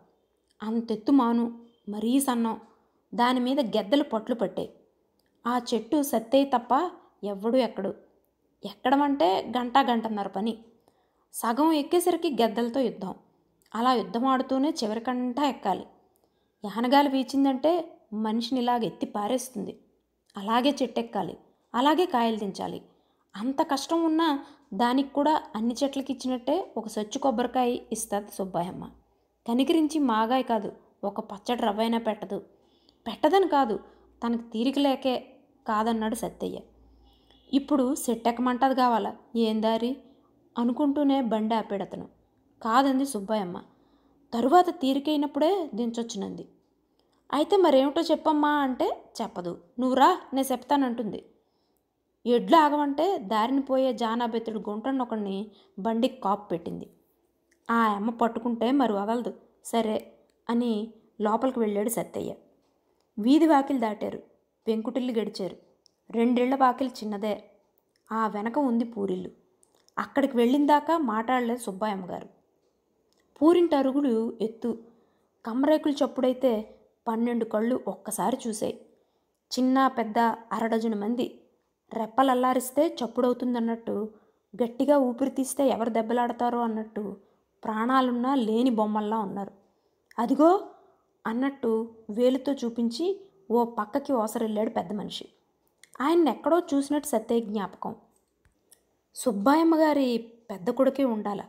అంతెత్తు మాను మరీ సన్నం. దాని మీద గెద్దలు పొట్లు పట్టాయి. ఆ చెట్టు సత్తయ్య తప్ప ఎవ్వడూ ఎక్కడు. ఎక్కడమంటే గంట గంటన్నర పని. సగం ఎక్కేసరికి గెద్దలతో యుద్ధం. అలా యుద్ధం ఆడుతూనే చివరికంటా ఎక్కాలి. యానగాలి వీచిందంటే మనిషిని ఇలాగ ఎత్తి పారేస్తుంది. అలాగే చెట్టెక్కాలి అలాగే కాయలు దించాలి అంత కష్టం ఉన్నా దానికి కూడా అన్ని చెట్లకి ఇచ్చినట్టే ఒక సొచ్చు కొబ్బరికాయ ఇస్తుంది సుబ్బాయమ్మ. కనికరించి మాగాయ కాదు ఒక పచ్చడి రవ్వైనా పెట్టదు. పెట్టదని కాదు తనకు తీరిక లేకే కాదన్నాడు సత్తయ్య ఇప్పుడు సెట్టెక్కమంటది కావాలా? ఏం దారి? అనుకుంటూనే బండి ఆపాడతను కాదంది సుబ్బాయమ్మ. తరువాత తీరికైనప్పుడే దించొచ్చినంది. అయితే మరేమిటో చెప్పమ్మా అంటే చెప్పదు. నువ్వురా నేను చెప్తానంటుంది ఎడ్లు ఆగమంటే దారిని పోయే జానాబెత్తుడు గుంటన్నొకడిని బండికి కాపు పెట్టింది. ఆ అమ్మ పట్టుకుంటే మరి వదలదు. సరే అని లోపలికి వెళ్ళాడు సత్తయ్య. వీధి వాకిలి దాటారు. పెంకుటిల్లు గడిచారు. రెండేళ్ళ వాకిలి చిన్నదే. ఆ వెనక ఉంది పూరిల్లు. అక్కడికి వెళ్ళిందాకా మాట్లాడలేదు సుబ్బాయమ్మ గారు పూరింటి అరుగులు ఎత్తు. కమ్మరేకులు చప్పుడైతే పన్నెండు కళ్ళు ఒక్కసారి చూశాయి చిన్న పెద్ద అరడజను మంది రెప్పలల్లారిస్తే చప్పుడవుతుందన్నట్టు గట్టిగా ఊపిరి తీస్తే ఎవరు దెబ్బలాడతారో అన్నట్టు ప్రాణాలున్నా లేని బొమ్మల్లా ఉన్నారు. అదిగో అన్నట్టు వేలుతో చూపించి ఓ పక్కకి ఓసరెళ్ళాడు పెద్ద మనిషి. ఆయన్ని ఎక్కడో చూసినట్టు సత్య జ్ఞాపకం. సుబ్బాయమ్మ గారి పెద్ద కొడుకే ఉండాల.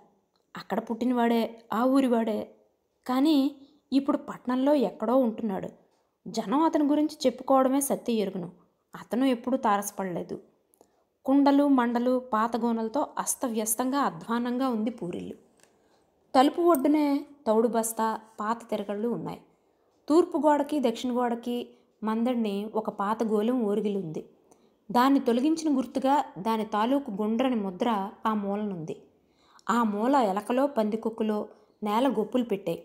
అక్కడ పుట్టినవాడే ఆ ఊరివాడే. కానీ ఇప్పుడు పట్నంలో ఎక్కడో ఉంటున్నాడు. జనం అతని గురించి చెప్పుకోవడమే సత్య ఎరుగును. అతను ఎప్పుడూ తారసపడలేదు. కుండలు మండలు పాతగోనలతో అస్తవ్యస్తంగా అధ్వానంగా ఉంది పూరిల్లు. తలుపు ఒడ్డునే తౌడు బస్తా పాత తిరగళ్ళు ఉన్నాయి. తూర్పు గోడకి దక్షిణ గోడకి మందడిని ఒక పాత గోళం ఓరిగిలి ఉంది దాన్ని తొలగించిన గుర్తుగా దాని తాలూకు గుండ్రని ముద్ర ఆ మూలనుంది. ఆ మూల ఎలకలో పందికొక్కులో నేల గొప్పులు పెట్టాయి.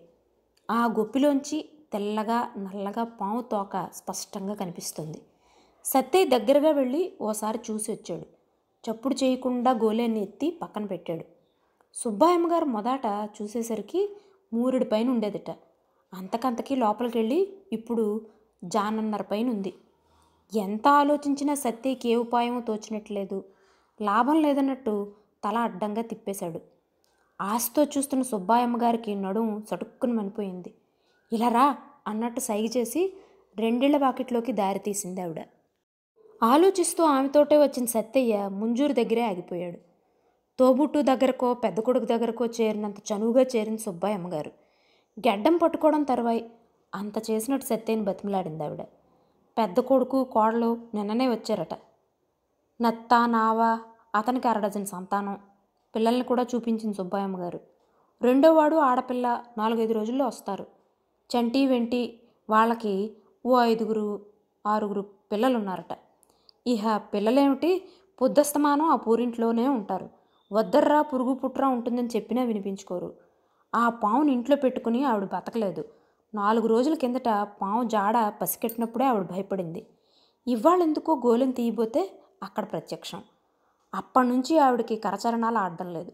ఆ గొప్పిలోంచి తెల్లగా నల్లగా పాము తోక స్పష్టంగా కనిపిస్తుంది. సత్తయ్య దగ్గరగా వెళ్ళి ఓసారి చూసి వచ్చాడు. చప్పుడు చేయకుండా గోలేని ఎత్తి పక్కన పెట్టాడు. సుబ్బాయమ్మ గారు మొదట చూసేసరికి మూరుడి పైన ఉండేదిట. అంతకంతకీ లోపలికి వెళ్ళి ఇప్పుడు జానన్నర పైన ఉంది. ఎంత ఆలోచించినా సత్యకి ఏ ఉపాయమో తోచినట్లేదు. లాభం లేదన్నట్టు తల అడ్డంగా తిప్పేశాడు. ఆశతో చూస్తున్న సుబ్బాయమ్మ గారికి నడుం సటుక్కుని మనిపోయింది ఇలా రా అన్నట్టు సైగ చేసి రెండేళ్ళ బాకెట్లోకి దారి తీసింది ఆవిడ. ఆలోచిస్తూ ఆమెతోటే వచ్చిన సత్తయ్య ముంజూరు దగ్గరే ఆగిపోయాడు. తోబుట్టు దగ్గరకో పెద్ద కొడుకు దగ్గరకో చేరినంత చనువుగా చేరిన సుబ్బాయమ్మ గారు గెడ్డం పట్టుకోవడం తర్వాయి అంత చేసినట్టు సత్తయ్యని బతిమలాడింది ఆవిడ. పెద్ద కొడుకు కోడలు నిన్ననే వచ్చారట. నత్త నావా అతనికి అరడజన్ సంతానం. పిల్లల్ని కూడా చూపించింది సుబ్బాయమ్మ గారు. రెండోవాడు ఆడపిల్ల నాలుగైదు రోజుల్లో వస్తారు. చంటి వెంటి వాళ్ళకి ఓ ఐదుగురు ఆరుగురు పిల్లలు ఉన్నారట ఇహ పిల్లలేమిటి? పొద్దస్తమానం ఆ పూరింట్లోనే ఉంటారు. వద్దర్రా పురుగు పుట్రా ఉంటుందని చెప్పినా వినిపించుకోరు. ఆ పావుని ఇంట్లో పెట్టుకుని ఆవిడ బతకలేదు. నాలుగు రోజుల కిందట పాము జాడ పసికెట్టినప్పుడే ఆవిడ భయపడింది. ఇవాళెందుకో గోలెం తీయబోతే అక్కడ ప్రత్యక్షం. అప్పటి నుంచి ఆవిడకి కరచరణాలు ఆడడం లేదు.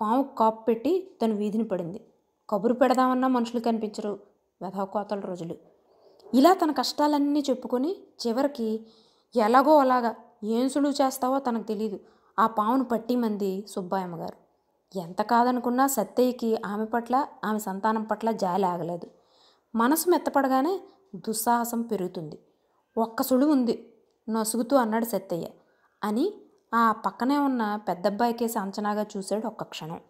పాము కాపు పెట్టి తను వీధిని పడింది. కబురు పెడదామన్నా మనుషులు కనిపించరు. వెధవకోతల రోజులు. ఇలా తన కష్టాలన్నీ చెప్పుకొని చివరికి ఎలాగో అలాగా ఏం సులువు చేస్తావో తనకు తెలియదు ఆ పామును పట్టిమంది సుబ్బాయమ్మ గారు ఎంత కాదనుకున్నా సత్తయ్యకి ఆమె పట్ల ఆమె సంతానం పట్ల జాలి ఆగలేదు. మనసు మెత్తపడగానే దుస్సాహసం పెరుగుతుంది. ఒక్క సుడు ఉంది. నసుగుతూ అన్నాడు సత్తయ్య అని ఆ పక్కనే ఉన్న పెద్దబ్బాయి కేసి అంచనాగా చూశాడు ఒక్క క్షణం.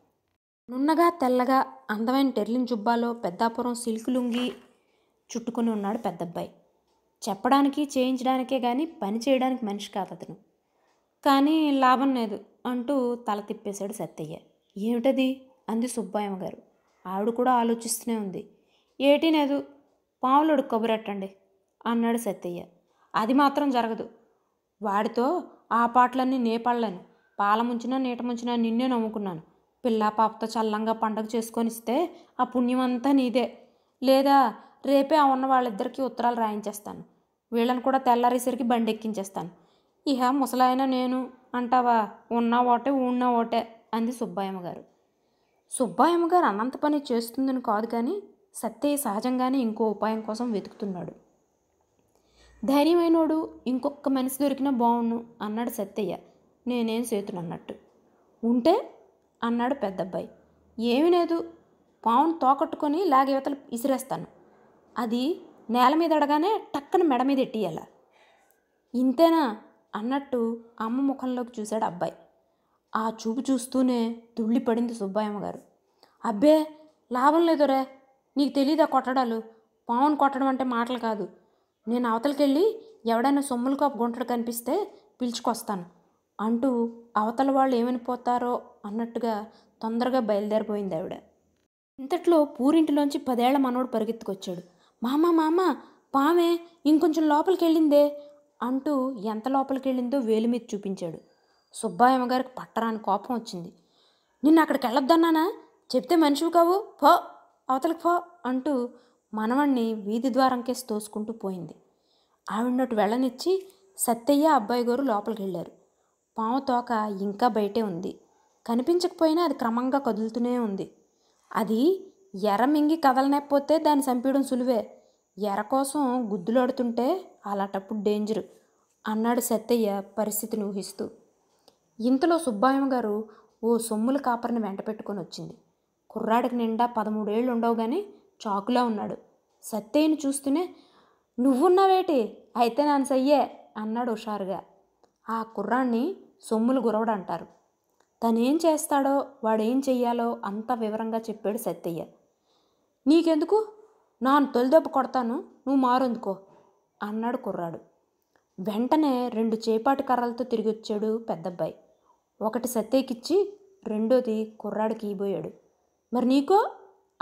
నున్నగా తెల్లగా అందమైన టెర్లిన్ జుబ్బాలో పెద్దాపురం సిల్క్ లుంగి చుట్టుకుని ఉన్నాడు పెద్దబ్బాయి. చెప్పడానికి చేయించడానికే కానీ పని చేయడానికి మనిషి కాదు అతను. కానీ లాభం లేదు అంటూ తల తిప్పేశాడు సత్తయ్య ఏమిటది? అంది సుబ్బాయమ్మ గారు. ఆవిడ కూడా ఆలోచిస్తూనే ఉంది. ఏటీ లేదు పావులుడు కబురెట్టండి అన్నాడు సత్తయ్య అది మాత్రం జరగదు. వాడితో ఆ పాటలన్నీ నేపాళ్ళను పాల ముంచినా నీట ముంచినా నిన్నే నమ్ముకున్నాను. పిల్లా పాపతో చల్లంగా పండగ చేసుకొని ఇస్తే ఆ పుణ్యం అంతా నీదే. లేదా రేపే ఆ ఉన్న వాళ్ళిద్దరికీ ఉత్తరాలు రాయించేస్తాను. వీళ్ళని కూడా తెల్లారేసరికి బండి ఎక్కించేస్తాను ఇహ ముసలాయన నేను అంటావా? ఉన్నా ఓటే ఊన్నా ఓటే అంది సుబ్బాయమ్మ గారు. సుబ్బాయమ్మ గారు అనంత పని చేస్తుందని కాదు కానీ సత్యయ్య సహజంగానే ఇంకో ఉపాయం కోసం వెతుకుతున్నాడు. ధైర్యమైనోడు ఇంకొక మనిషి దొరికినా బాగుండు అన్నాడు సత్తయ్య నేనేం సేతును అన్నట్టు. ఉంటే అన్నాడు పెద్దబ్బాయి. ఏమీ లేదు. పావును తోకట్టుకొని లాగేవతలు ఇసిరేస్తాను. అది నేల మీద అడగానే టక్కన మెడ మీద ఎట్టియాల ఇంతేనా అన్నట్టు అమ్మ ముఖంలోకి చూశాడు అబ్బాయి. ఆ చూపు చూస్తూనే తుళ్ళిపడింది సుబ్బాయమ్మ గారు. అబ్బే లాభం లేదురే. నీకు తెలియదా కొట్టడాలు? పావును కొట్టడం అంటే మాటలు కాదు. నేను అవతలకెళ్ళి ఎవడైనా సొమ్ముల కాపు గుంటడు కనిపిస్తే పిలుచుకొస్తాను. అంటూ అవతల వాళ్ళు ఏమనిపోతారో అన్నట్టుగా తొందరగా బయలుదేరిపోయింది ఆవిడ. ఇంతట్లో పూరింటిలోంచి పదేళ్ళ మనోడు పరిగెత్తుకొచ్చాడు. మామ మామ పామే ఇంకొంచెం లోపలికి వెళ్ళిందే అంటూ ఎంత లోపలికి వెళ్ళిందో వేలి మీద చూపించాడు. సుబ్బాయమ్మ గారికి పట్టరాని కోపం వచ్చింది. నిన్ను అక్కడికి వెళ్ళొద్దన్నానా? చెప్తే మనిషివి కావు. పో అవతలకి పో అంటూ మనవణ్ణి వీధి ద్వారంకేసి తోసుకుంటూ పోయింది. ఆవిడనటు వెళ్ళనిచ్చి సత్తయ్య అబ్బాయి గారు లోపలికి వెళ్ళారు పాము తోక ఇంకా బయటే ఉంది. కనిపించకపోయినా అది క్రమంగా కదులుతూనే ఉంది. అది ఎర్ర మింగి కదలనేకపోతే దాన్ని చంపేయడం సులువే. ఎర్ర కోసం గుద్దులాడుతుంటే అలాంటప్పుడు డేంజరు అన్నాడు సత్తయ్య పరిస్థితిని ఊహిస్తూ. ఇంతలో సుబ్బాయమ్మ గారు ఓ సొమ్ముల కాపరిని వెంట పెట్టుకొని వచ్చింది. కుర్రాడికి నిండా పదమూడేళ్ళు ఉండవు కానీ చాకులా ఉన్నాడు. సత్తయ్యను చూస్తూనే నువ్వున్నావేటి? అయితే నాన్న సయ్యే అన్నాడు హుషారుగా. ఆ కుర్రాన్ని సొమ్ములు గురవడు అంటారు తనేం చేస్తాడో వాడేం చెయ్యాలో అంత వివరంగా చెప్పాడు సత్తయ్య. నీకెందుకు? నాను తొలిదెబ్బ కొడతాను నువ్వు మారుందుకో అన్నాడు కుర్రాడు. వెంటనే రెండు చేపాటి కర్రలతో తిరిగి వచ్చాడు పెద్దబ్బాయి. ఒకటి సత్తయ్యకిచ్చి రెండోది కుర్రాడికి ఇబోయాడు మరి నీకో?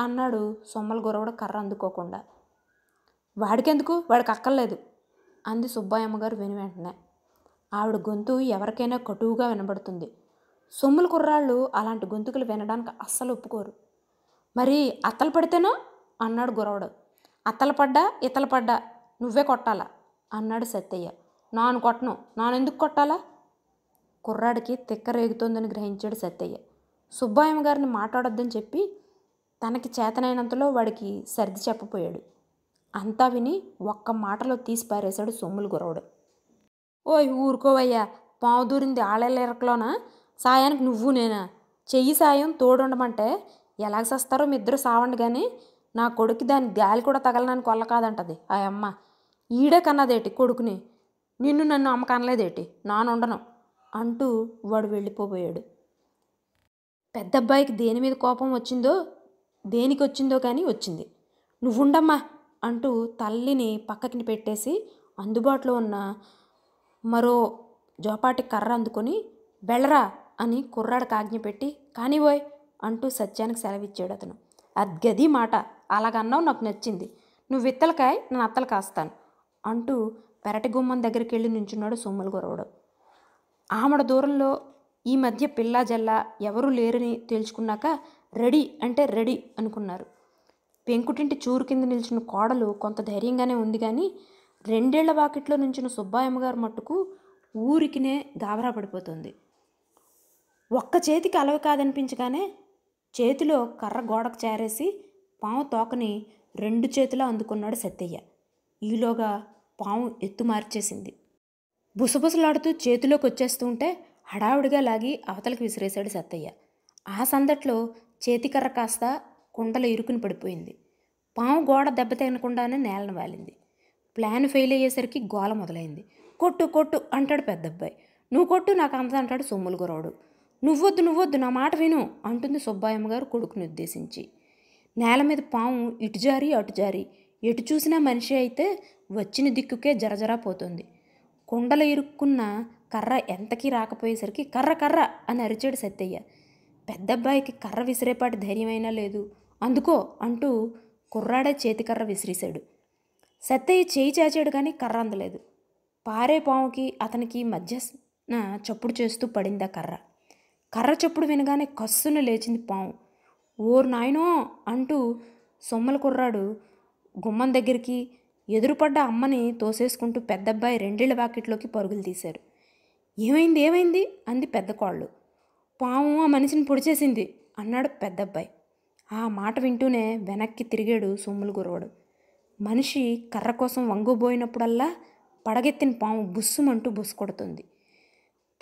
అన్నాడు సొమ్మల గురవడ కర్ర అందుకోకుండా. వాడికెందుకు? వాడికి అక్కర్లేదు. అంది సుబ్బాయమ్మ గారు విని వెంటనే. ఆవిడ గొంతు ఎవరికైనా కటువుగా వినబడుతుంది. సొమ్ముల కుర్రాళ్ళు అలాంటి గొంతుకులు వినడానికి అస్సలు ఒప్పుకోరు. మరి అత్తలు పడితేనో? అన్నాడు గురవడు. అత్తలు పడ్డా? ఇతలు పడ్డా? నువ్వే కొట్టాలా? అన్నాడు సత్తయ్య నాను కొట్టను. నాను ఎందుకు కొట్టాలా? కుర్రాడికి తిక్క రేగుతోందని గ్రహించాడు సత్తయ్య సుబ్బాయమ్మ గారిని మాట్లాడొద్దని చెప్పి తనకి చేతనైనంతలో వాడికి సర్ది చెప్పపోయాడు. అంతా విని ఒక్క మాటలో తీసి పారేశాడు సొమ్ములు గురవుడు. ఓయ్ ఊరుకోవయ్యా పావు దూరింది ఆళ్ళెరకలోనా సాయానికి నువ్వు నేనా? చెయ్యి సాయం తోడుండమంటే ఎలాగ సస్తారో మీ ఇద్దరు సావండి కానీ నా కొడుకు దాని గాలి కూడా తగలనని కొల్ల కాదంటది ఆ అమ్మ. ఈడే కన్నదేటి కొడుకుని? నిన్ను నన్ను అమ్మ కనలేదేటి నానుండను అంటూ వాడు వెళ్ళిపోబోయాడు. పెద్దబ్బాయికి దేని మీద కోపం వచ్చిందో దేనికి వచ్చిందో కానీ వచ్చింది. నువ్వుండమ్మా అంటూ తల్లిని పక్కకి పెట్టేసి అందుబాటులో ఉన్న మరో జోపాటి కర్ర అందుకొని వెళ్ళరా అని కుర్రాడికి ఆజ్ఞ పెట్టి కానివోయ్ అంటూ సత్యానికి సెలవిచ్చాడు అతను. అద్గది మాట. అలాగన్నావు నాకు నచ్చింది. నువ్వు విత్తలకాయ నేను అత్తలు కాస్తాను అంటూ పెరటి గుమ్మం దగ్గరికి వెళ్ళి నించున్నాడు సొమ్ములు గొరవడు. ఆమడ దూరంలో ఈ మధ్య పిల్లా జల్లా ఎవరూ లేరని తేల్చుకున్నాక రెడీ అంటే రెడీ అనుకున్నారు. పెంకుటింటి చూరు కింద నిలిచిన కోడలు కొంత ధైర్యంగానే ఉంది కానీ రెండేళ్ళ వాకిట్లో నుంచిన సుబ్బాయమ్మ గారు మట్టుకు ఊరికినే గాబరా పడిపోతుంది. ఒక్క చేతికి అలవి కాదనిపించగానే చేతిలో కర్ర గోడకు చేరేసి పాము తోకని రెండు చేతులా అందుకున్నాడు సత్తయ్య ఈలోగా పాము ఎత్తు మార్చేసింది. బుసబుసలాడుతూ చేతిలోకి వచ్చేస్తూ ఉంటే హడావుడిగా లాగి అవతలకి విసిరేశాడు సత్తయ్య ఆ సందట్లో చేతికర్ర కాస్త కుండల ఇరుకుని పడిపోయింది. పాము గోడ దెబ్బ తినకుండానే నేలను వాలింది. ప్లాన్ ఫెయిల్ అయ్యేసరికి గోల మొదలైంది. కొట్టు కొట్టు అంటాడు పెద్దబ్బాయి. నువ్వు కొట్టు నాకు అంత అంటాడు సొమ్ములు గురవడు. నువ్వొద్దు నువ్వొద్దు నా మాట విను అంటుంది సుబ్బాయమ్మ గారు కొడుకుని ఉద్దేశించి. నేల మీద పాము ఇటు జారి అటు జారి. ఎటు చూసినా మనిషి అయితే వచ్చిన దిక్కుకే జరజరా పోతుంది. కుండల ఇరుక్కున్న కర్ర ఎంతకీ రాకపోయేసరికి కర్ర కర్ర అని అరిచాడు సత్తయ్య పెద్దబ్బాయికి కర్ర విసిరేపాటి ధైర్యమైనా లేదు. అందుకో అంటూ కుర్రాడే చేతికర్ర విసిరేశాడు. సత్తయ్య చేయి చాచాడు కానీ కర్ర అందలేదు. పారే పాముకి అతనికి మధ్యన చప్పుడు చేస్తూ పడింది ఆ కర్ర. కర్ర చప్పుడు వినగానే కస్సును లేచింది పాము. ఓర్ నాయనో అంటూ సొమ్మల కుర్రాడు గుమ్మం దగ్గరికి ఎదురుపడ్డ అమ్మని తోసేసుకుంటూ పెద్దబ్బాయి రెండేళ్ళ వాకిట్లోకి పరుగులు తీశారు. ఏమైంది ఏమైంది? అంది పెద్ద కోళ్ళు. పాము ఆ మనిషిని పొడిచేసింది అన్నాడు పెద్దబ్బాయి. ఆ మాట వింటూనే వెనక్కి తిరిగాడు సొమ్ములు గురవడు మనిషి కర్ర కోసం వంగుబోయినప్పుడల్లా పడగెత్తిన పాము బుస్సుమంటూ బుస్సు కొడుతుంది.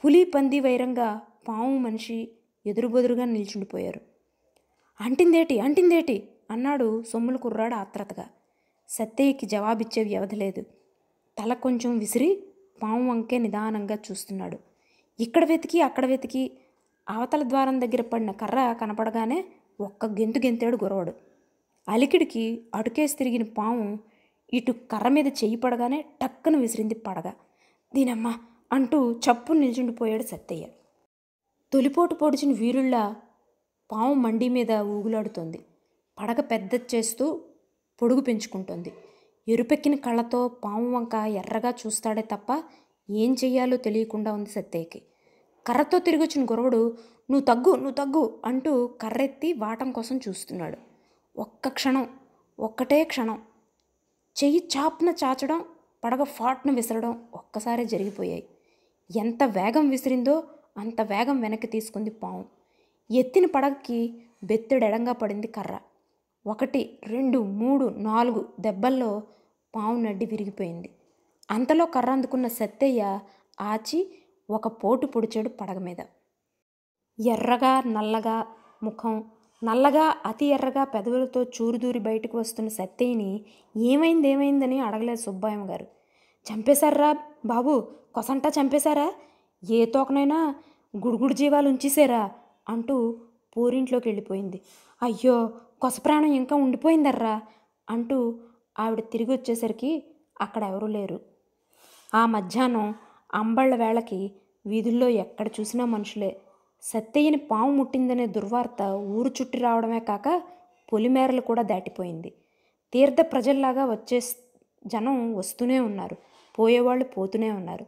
పులి పంది వైరంగా పాము మనిషి ఎదురుబెదురుగా నిల్చుండిపోయారు అంటిందేటి అంటిందేటి? అన్నాడు సొమ్ములు కుర్రాడు ఆత్రతగా. సత్తయ్యకి జవాబిచ్చే వ్యవధి లేదు. తల కొంచెం విసిరి పాము వంకే నిదానంగా చూస్తున్నాడు. ఇక్కడ వెతికి అక్కడ వెతికి అవతల ద్వారం దగ్గర పడిన కర్ర కనపడగానే ఒక్క గెంతు గెంతాడు గురవడు అలికిడికి అటుకేసి తిరిగిన పాము ఇటు కర్ర మీద చెయ్యి పడగానే టక్కన విసిరింది పడగ. దీనమ్మ అంటూ చప్పు నిల్చుండిపోయాడు సత్తయ్య. తొలిపోటు పొడిచిన వీరుల్లా పాము మండి మీద ఊగులాడుతోంది. పడగ పెద్ద చేస్తూ పొడుగు పెంచుకుంటోంది. ఎరుపెక్కిన కళ్ళతో పాము వంక ఎర్రగా చూస్తాడే తప్ప ఏం చెయ్యాలో తెలియకుండా ఉంది సత్తయ్యకి. కర్రతో తిరిగొచ్చిన గురవుడు నువ్వు తగ్గు నువ్వు తగ్గు అంటూ కర్రెత్తి వాటం కోసం చూస్తున్నాడు. ఒక్క క్షణం ఒక్కటే క్షణం. చెయ్యి చాప్న చాచడం పడగ ఫాట్న విసరడం ఒక్కసారే జరిగిపోయాయి. ఎంత వేగం విసిరిందో అంత వేగం వెనక్కి తీసుకుంది పాము. ఎత్తిన పడగకి బెత్తిడెడంగా పడింది కర్ర. ఒకటి రెండు మూడు నాలుగు దెబ్బల్లో పాము నడ్డి విరిగిపోయింది. అంతలో కర్ర అందుకున్న సత్తయ్య ఆచి ఒక పోటు పొడిచాడు పడగ మీద. ఎర్రగా నల్లగా ముఖం. నల్లగా అతి ఎర్రగా పెదవులతో చూరుదూరి బయటకు వస్తున్న సత్తయ్యని ఏమైంది ఏమైందని అడగలేదు సుబ్బాయమ్మ గారు. చంపేశారా బాబు? కొసంటా చంపేశారా? ఏ తోకనైనా గుడుగుడు జీవాలు ఉంచేశారా? అంటూ పూరింట్లోకి వెళ్ళిపోయింది. అయ్యో కొస ప్రాణం ఇంకా ఉండిపోయిందర్రా అంటూ ఆవిడ తిరిగి వచ్చేసరికి అక్కడ ఎవరూ లేరు. ఆ మధ్యాహ్నం అంబళ్ళ వేళకి వీధుల్లో ఎక్కడ చూసినా మనుషులే. సత్తయ్యని పాము ముట్టిందనే దుర్వార్త ఊరు చుట్టి రావడమే కాక పొలిమేరలు కూడా దాటిపోయింది. తీర్థ ప్రజల్లాగా వచ్చే జనం వస్తూనే ఉన్నారు. పోయేవాళ్ళు పోతూనే ఉన్నారు.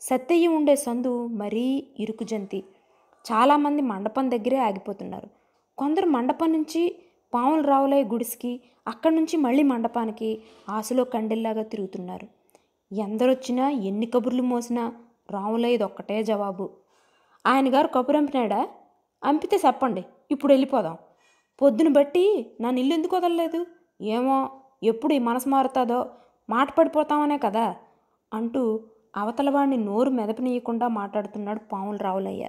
సత్తయ్య ఉండే సందు మరీ ఇరుకు జంతి. చాలామంది మండపం దగ్గరే ఆగిపోతున్నారు. కొందరు మండపం నుంచి పాములు రావులే గుడిసికి అక్కడి నుంచి మళ్ళీ మండపానికి ఆశలో కండెల్లాగా తిరుగుతున్నారు. ఎందరొచ్చినా ఎన్ని కబుర్లు మోసినా రాములే ఒక్కటే జవాబు. ఆయన గారు కబురు అంపినాడా అంపితే చెప్పండి ఇప్పుడు వెళ్ళిపోదాం. పొద్దున బట్టి నన్ను ఇల్లు ఎందుకు వదలలేదు? ఏమో ఎప్పుడు ఈ మనసు మారుతుందో మాట పడిపోతామనే కదా అంటూ అవతలవాడిని నోరు మెదపనీయకుండా మాట్లాడుతున్నాడు పాముల రావులయ్య.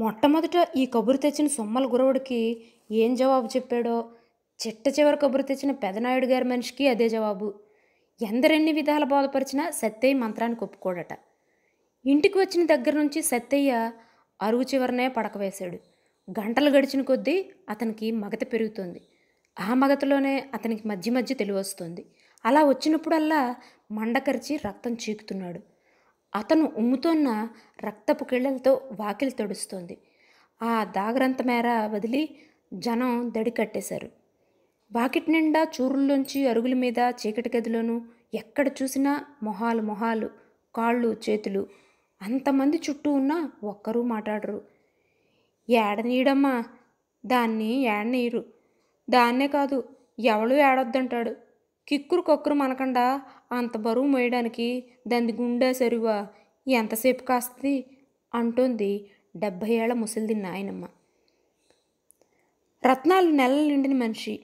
మొట్టమొదట ఈ కబురు తెచ్చిన సొమ్మల గురవుడికి ఏం జవాబు చెప్పాడో చిట్ట చివరి కబురు తెచ్చిన పెదనాయుడు గారి మనిషికి అదే జవాబు. ఎందరెన్ని విధాల బోధపరిచినా సత్తయ్య మంత్రానికి ఒప్పుకోడట. ఇంటికి వచ్చిన దగ్గర నుంచి సత్తయ్య అరుగు చివరనే పడకవేశాడు గంటలు గడిచిన కొద్దీ అతనికి మగత పెరుగుతుంది. ఆ మగతలోనే అతనికి మధ్య మధ్య తెలివొస్తుంది అలా వచ్చినప్పుడల్లా మండకరిచి రక్తం చీకుతున్నాడు. అతను ఉమ్ముతోన్న రక్తపు కిళ్ళలతో వాకిలి తడుస్తోంది. ఆ దాగరంత మేర వదిలి జనం దడి కట్టేశారు. వాకిట్ నిండా చూరుల్లోంచి అరుగుల మీద చీకటి గదిలోనూ ఎక్కడ చూసినా మొహాలు మొహాలు కాళ్ళు చేతులు అంతమంది చుట్టూ ఉన్నా ఒక్కరూ మాట్లాడరు. ఏడనీయడమ్మా దాన్ని ఏడనీయరు. దాన్నే కాదు ఎవడు ఏడొద్దంటాడు. కిక్కురు కొక్కురు మనకుండా అంత బరువు మోయడానికి దాని గుండె సరివా ఎంతసేపు కాస్తుంది అంటోంది డెబ్భై ఏళ్ళ ముసలిది నాయనమ్మ. రత్నాలు నెలలు నిండిన మనిషి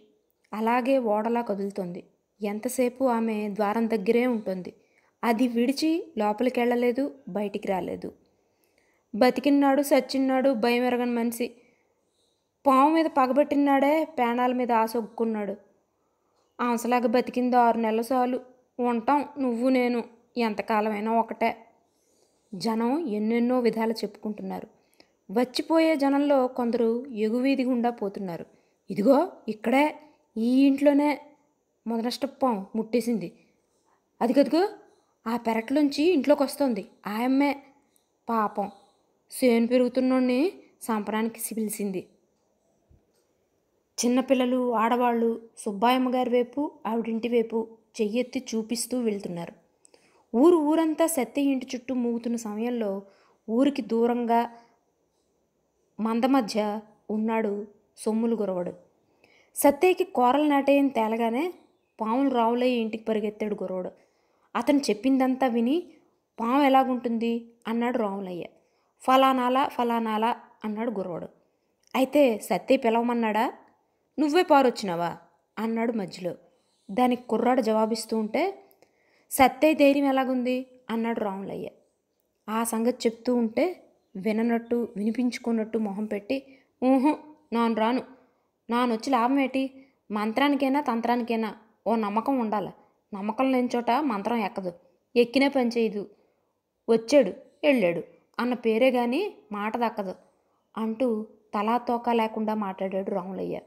అలాగే ఓడలా కదులుతోంది. ఎంతసేపు ఆమె ద్వారం దగ్గరే ఉంటుంది. అది విడిచి లోపలికి వెళ్ళలేదు బయటికి రాలేదు. బతికిన్నాడు సచ్చిన్నాడు భయం ఎరగని మనిషి. పాము మీద పగబెట్టినాడే పేనాల మీద ఆశ ఒక్కున్నాడు ఆంసలాగా బతికింది ఆరు నెలల సార్లు ఉంటాం నువ్వు నేను. ఎంతకాలమైనా ఒకటే. జనం ఎన్నెన్నో విధాలు చెప్పుకుంటున్నారు. వచ్చిపోయే జనంలో కొందరు ఎగువీధి గుండా పోతున్నారు. ఇదిగో ఇక్కడే ఈ ఇంట్లోనే మొదనష్టపం ముట్టేసింది. అది ఆ పెరట్లోంచి ఇంట్లోకి వస్తుంది ఆయమ్మే పాపం. సేను పెరుగుతున్నోడిని సంపరానికి పిలిచింది చిన్నపిల్లలు ఆడవాళ్ళు సుబ్బాయమ్మ గారి వైపు ఆవిడింటి వైపు చెయ్యెత్తి చూపిస్తూ వెళ్తున్నారు. ఊరు ఊరంతా సత్య ఇంటి చుట్టూ మూగుతున్న సమయంలో ఊరికి దూరంగా మంద మధ్య ఉన్నాడు సొమ్ములు గురవడు. సత్యకి కూరలు నాటేయని తేలగానే పాములు రావులయ్య ఇంటికి పరిగెత్తాడు గురవడు. అతను చెప్పిందంతా విని పాము ఎలాగుంటుంది? అన్నాడు రాములయ్య. ఫలానాలా ఫలానాలా అన్నాడు గురవడు అయితే సత్య పిలవమన్నాడా? నువ్వే పారొచ్చినావా? అన్నాడు మధ్యలో దానికి కుర్రాడు జవాబిస్తూ ఉంటే సత్తయ్య ధైర్యం ఎలాగుంది? అన్నాడు రాములయ్య. ఆ సంగతి చెప్తూ ఉంటే విననట్టు వినిపించుకున్నట్టు మొహం పెట్టి ఊహు నాను రాను నానొచ్చి లాభం ఏంటి మంత్రానికైనా తంత్రానికైనా? ఓ నమ్మకం ఉండాలి. నమ్మకం లేని చోట మంత్రం ఎక్కదు. ఎక్కినే పని చేయదు. వచ్చాడు వెళ్ళాడు అన్న పేరే కానీ మాట దక్కదు అంటూ తలా తోక లేకుండా మాట్లాడాడు రాములయ్య.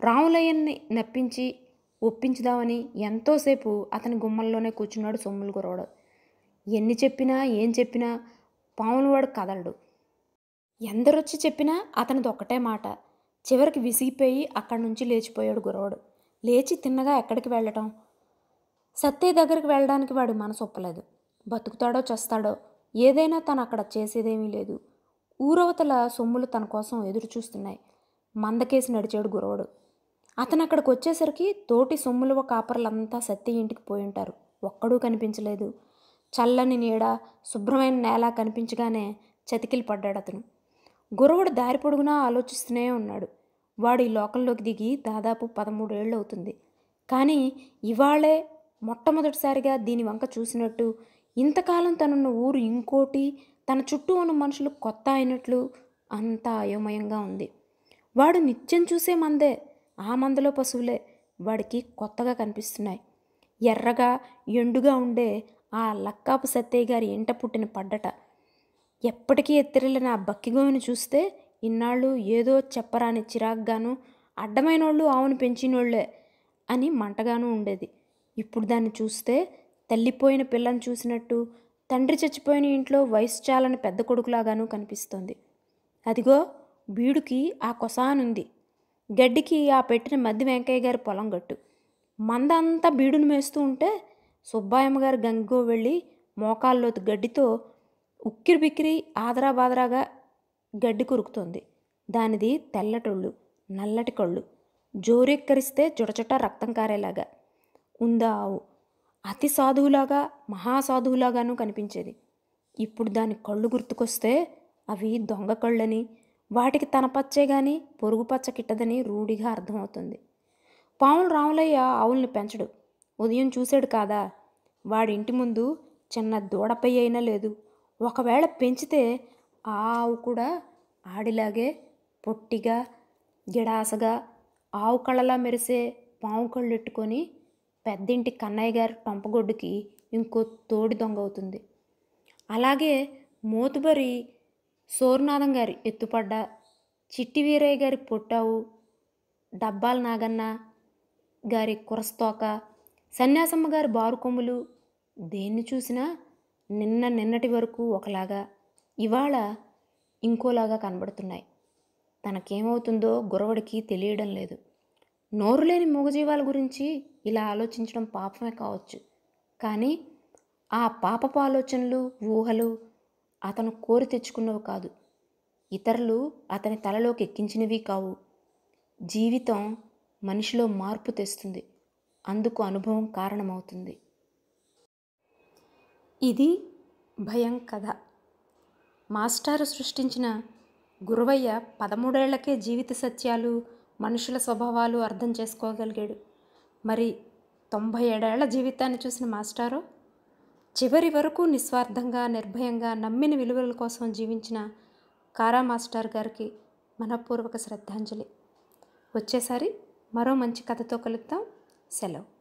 రాములయ్యని నప్పించి ఒప్పించుదామని ఎంతోసేపు అతని గుమ్మల్లోనే కూర్చున్నాడు సొమ్ములు గురవడు. ఎన్ని చెప్పినా ఏం చెప్పినా పాములవాడు కదలడు. ఎందరొచ్చి చెప్పినా అతనిది ఒకటే మాట. చివరికి విసిగిపోయి అక్కడి నుంచి లేచిపోయాడు గురవడు. లేచి తిన్నగా ఎక్కడికి వెళ్ళటం? సత్య దగ్గరికి వెళ్ళడానికి వాడి మనసు ఒప్పలేదు. బతుకుతాడో చస్తాడో ఏదైనా తను అక్కడ చేసేదేమీ లేదు. ఊరవతల సొమ్ములు తన కోసం ఎదురు చూస్తున్నాయి. మందకేసి నడిచాడు గురవడు. అతను అక్కడికి వచ్చేసరికి తోటి సొమ్ములవ కాపర్లంతా సత్య ఇంటికి పోయి ఉంటారు. ఒక్కడూ కనిపించలేదు. చల్లని నీడ శుభ్రమైన నేల కనిపించగానే చతికిలి పడ్డాడు అతను. గురవుడు దారి పొడుగునా ఆలోచిస్తూనే ఉన్నాడు. వాడు ఈ లోకంలోకి దిగి దాదాపు పదమూడేళ్ళు అవుతుంది. కానీ ఇవాళే మొట్టమొదటిసారిగా దీని వంక చూసినట్టు ఇంతకాలం తనున్న ఊరు ఇంకోటి తన చుట్టూ ఉన్న మనుషులు కొత్త అయినట్లు అంతా అయోమయంగా ఉంది. వాడు నిత్యం చూసే మందే ఆ మందలో పశువులే వాడికి కొత్తగా కనిపిస్తున్నాయి. ఎర్రగా ఎండుగా ఉండే ఆ లక్కాపు సత్తయ్య గారి ఎంట పుట్టిన పడ్డట. ఎప్పటికీ ఎత్తిరిల్లిన ఆ బక్కిగోవిని చూస్తే ఇన్నాళ్ళు ఏదో చెప్పరాని చిరాగ్గాను అడ్డమైనోళ్ళు ఆవును పెంచినోళ్ళే అని మంటగాను ఉండేది. ఇప్పుడు దాన్ని చూస్తే తల్లిపోయిన పిల్లని చూసినట్టు తండ్రి చచ్చిపోయిన ఇంట్లో వయసు చాలని పెద్ద కొడుకులాగాను కనిపిస్తోంది. అదిగో బీడుకి ఆ కొసానుంది. గడ్డికి ఆ పెట్టిన మద్ది వెంకయ్య గారి పొలం గట్టు. మంద అంతా బీడును మేస్తూ ఉంటే సుబ్బాయమ్మ గారు గంగో వెళ్ళి మోకాల్లోతు గడ్డితో ఉక్కిరి బిక్కిరి ఆదరా బాదరాగా గడ్డి కురుకుతోంది. దానిది తెల్లటొళ్ళు నల్లటి కళ్ళు. జోరెక్కరిస్తే చుటచుట రక్తం కారేలాగా. ఉందా ఆవు అతి సాధువులాగా మహాసాధువులాగాను కనిపించేది. ఇప్పుడు దాని కళ్ళు గుర్తుకొస్తే అవి దొంగ కళ్ళని వాటికి తన పచ్చే గాని పొరుగు పచ్చ కిట్టదని రూఢిగా అర్థమవుతుంది. పావులు రాములయ్య ఆవుల్ని పెంచడు. ఉదయం చూశాడు కాదా? వాడి ఇంటి ముందు చిన్న దూడపై అయినా లేదు. ఒకవేళ పెంచితే ఆ ఆవు కూడా ఆడిలాగే పొట్టిగా గిడాసగా ఆవు కళ్ళలా మెరిసే పావు కళ్ళు ఎట్టుకొని పెద్దింటి కన్నయ్య గారి టొంపగొడ్డుకి ఇంకో తోడి దొంగ అవుతుంది. అలాగే మోతుబరి సోరునాథం గారి ఎత్తుపడ్డ చిట్టి వీరయ్య గారి పొట్టావు డబ్బాల నాగన్న గారి కురస్తోక సన్యాసమ్మ గారి బారుకొమ్ములు దేన్ని చూసినా నిన్న నిన్నటి వరకు ఒకలాగా ఇవాళ ఇంకోలాగా కనబడుతున్నాయి. తనకేమవుతుందో గురవడికి తెలియడం లేదు. నోరు లేని మూగజీవాల గురించి ఇలా ఆలోచించడం పాపమే కావచ్చు. కానీ ఆ పాపపు ఆలోచనలు ఊహలు అతను కోరి తెచ్చుకున్నవి కాదు. ఇతరులు అతని తలలోకి ఎక్కించినవి కావు. జీవితం మనిషిలో మార్పు తెస్తుంది. అందుకు అనుభవం కారణమవుతుంది. ఇది భయం కథ. మాస్టారు సృష్టించిన గురువయ్య పదమూడేళ్ళకే జీవిత సత్యాలు మనుషుల స్వభావాలు అర్థం చేసుకోగలిగాడు. మరి తొంభై ఏడేళ్ళ జీవితాన్ని చూసిన మాస్టారు చివరి వరకు నిస్వార్థంగా నిర్భయంగా నమ్మిన విలువల కోసం జీవించిన కారా మాస్టర్ గారికి మనపూర్వక శ్రద్ధాంజలి. వచ్చేసారి మరో మంచి కథతో కలుద్దాం. సెలవు.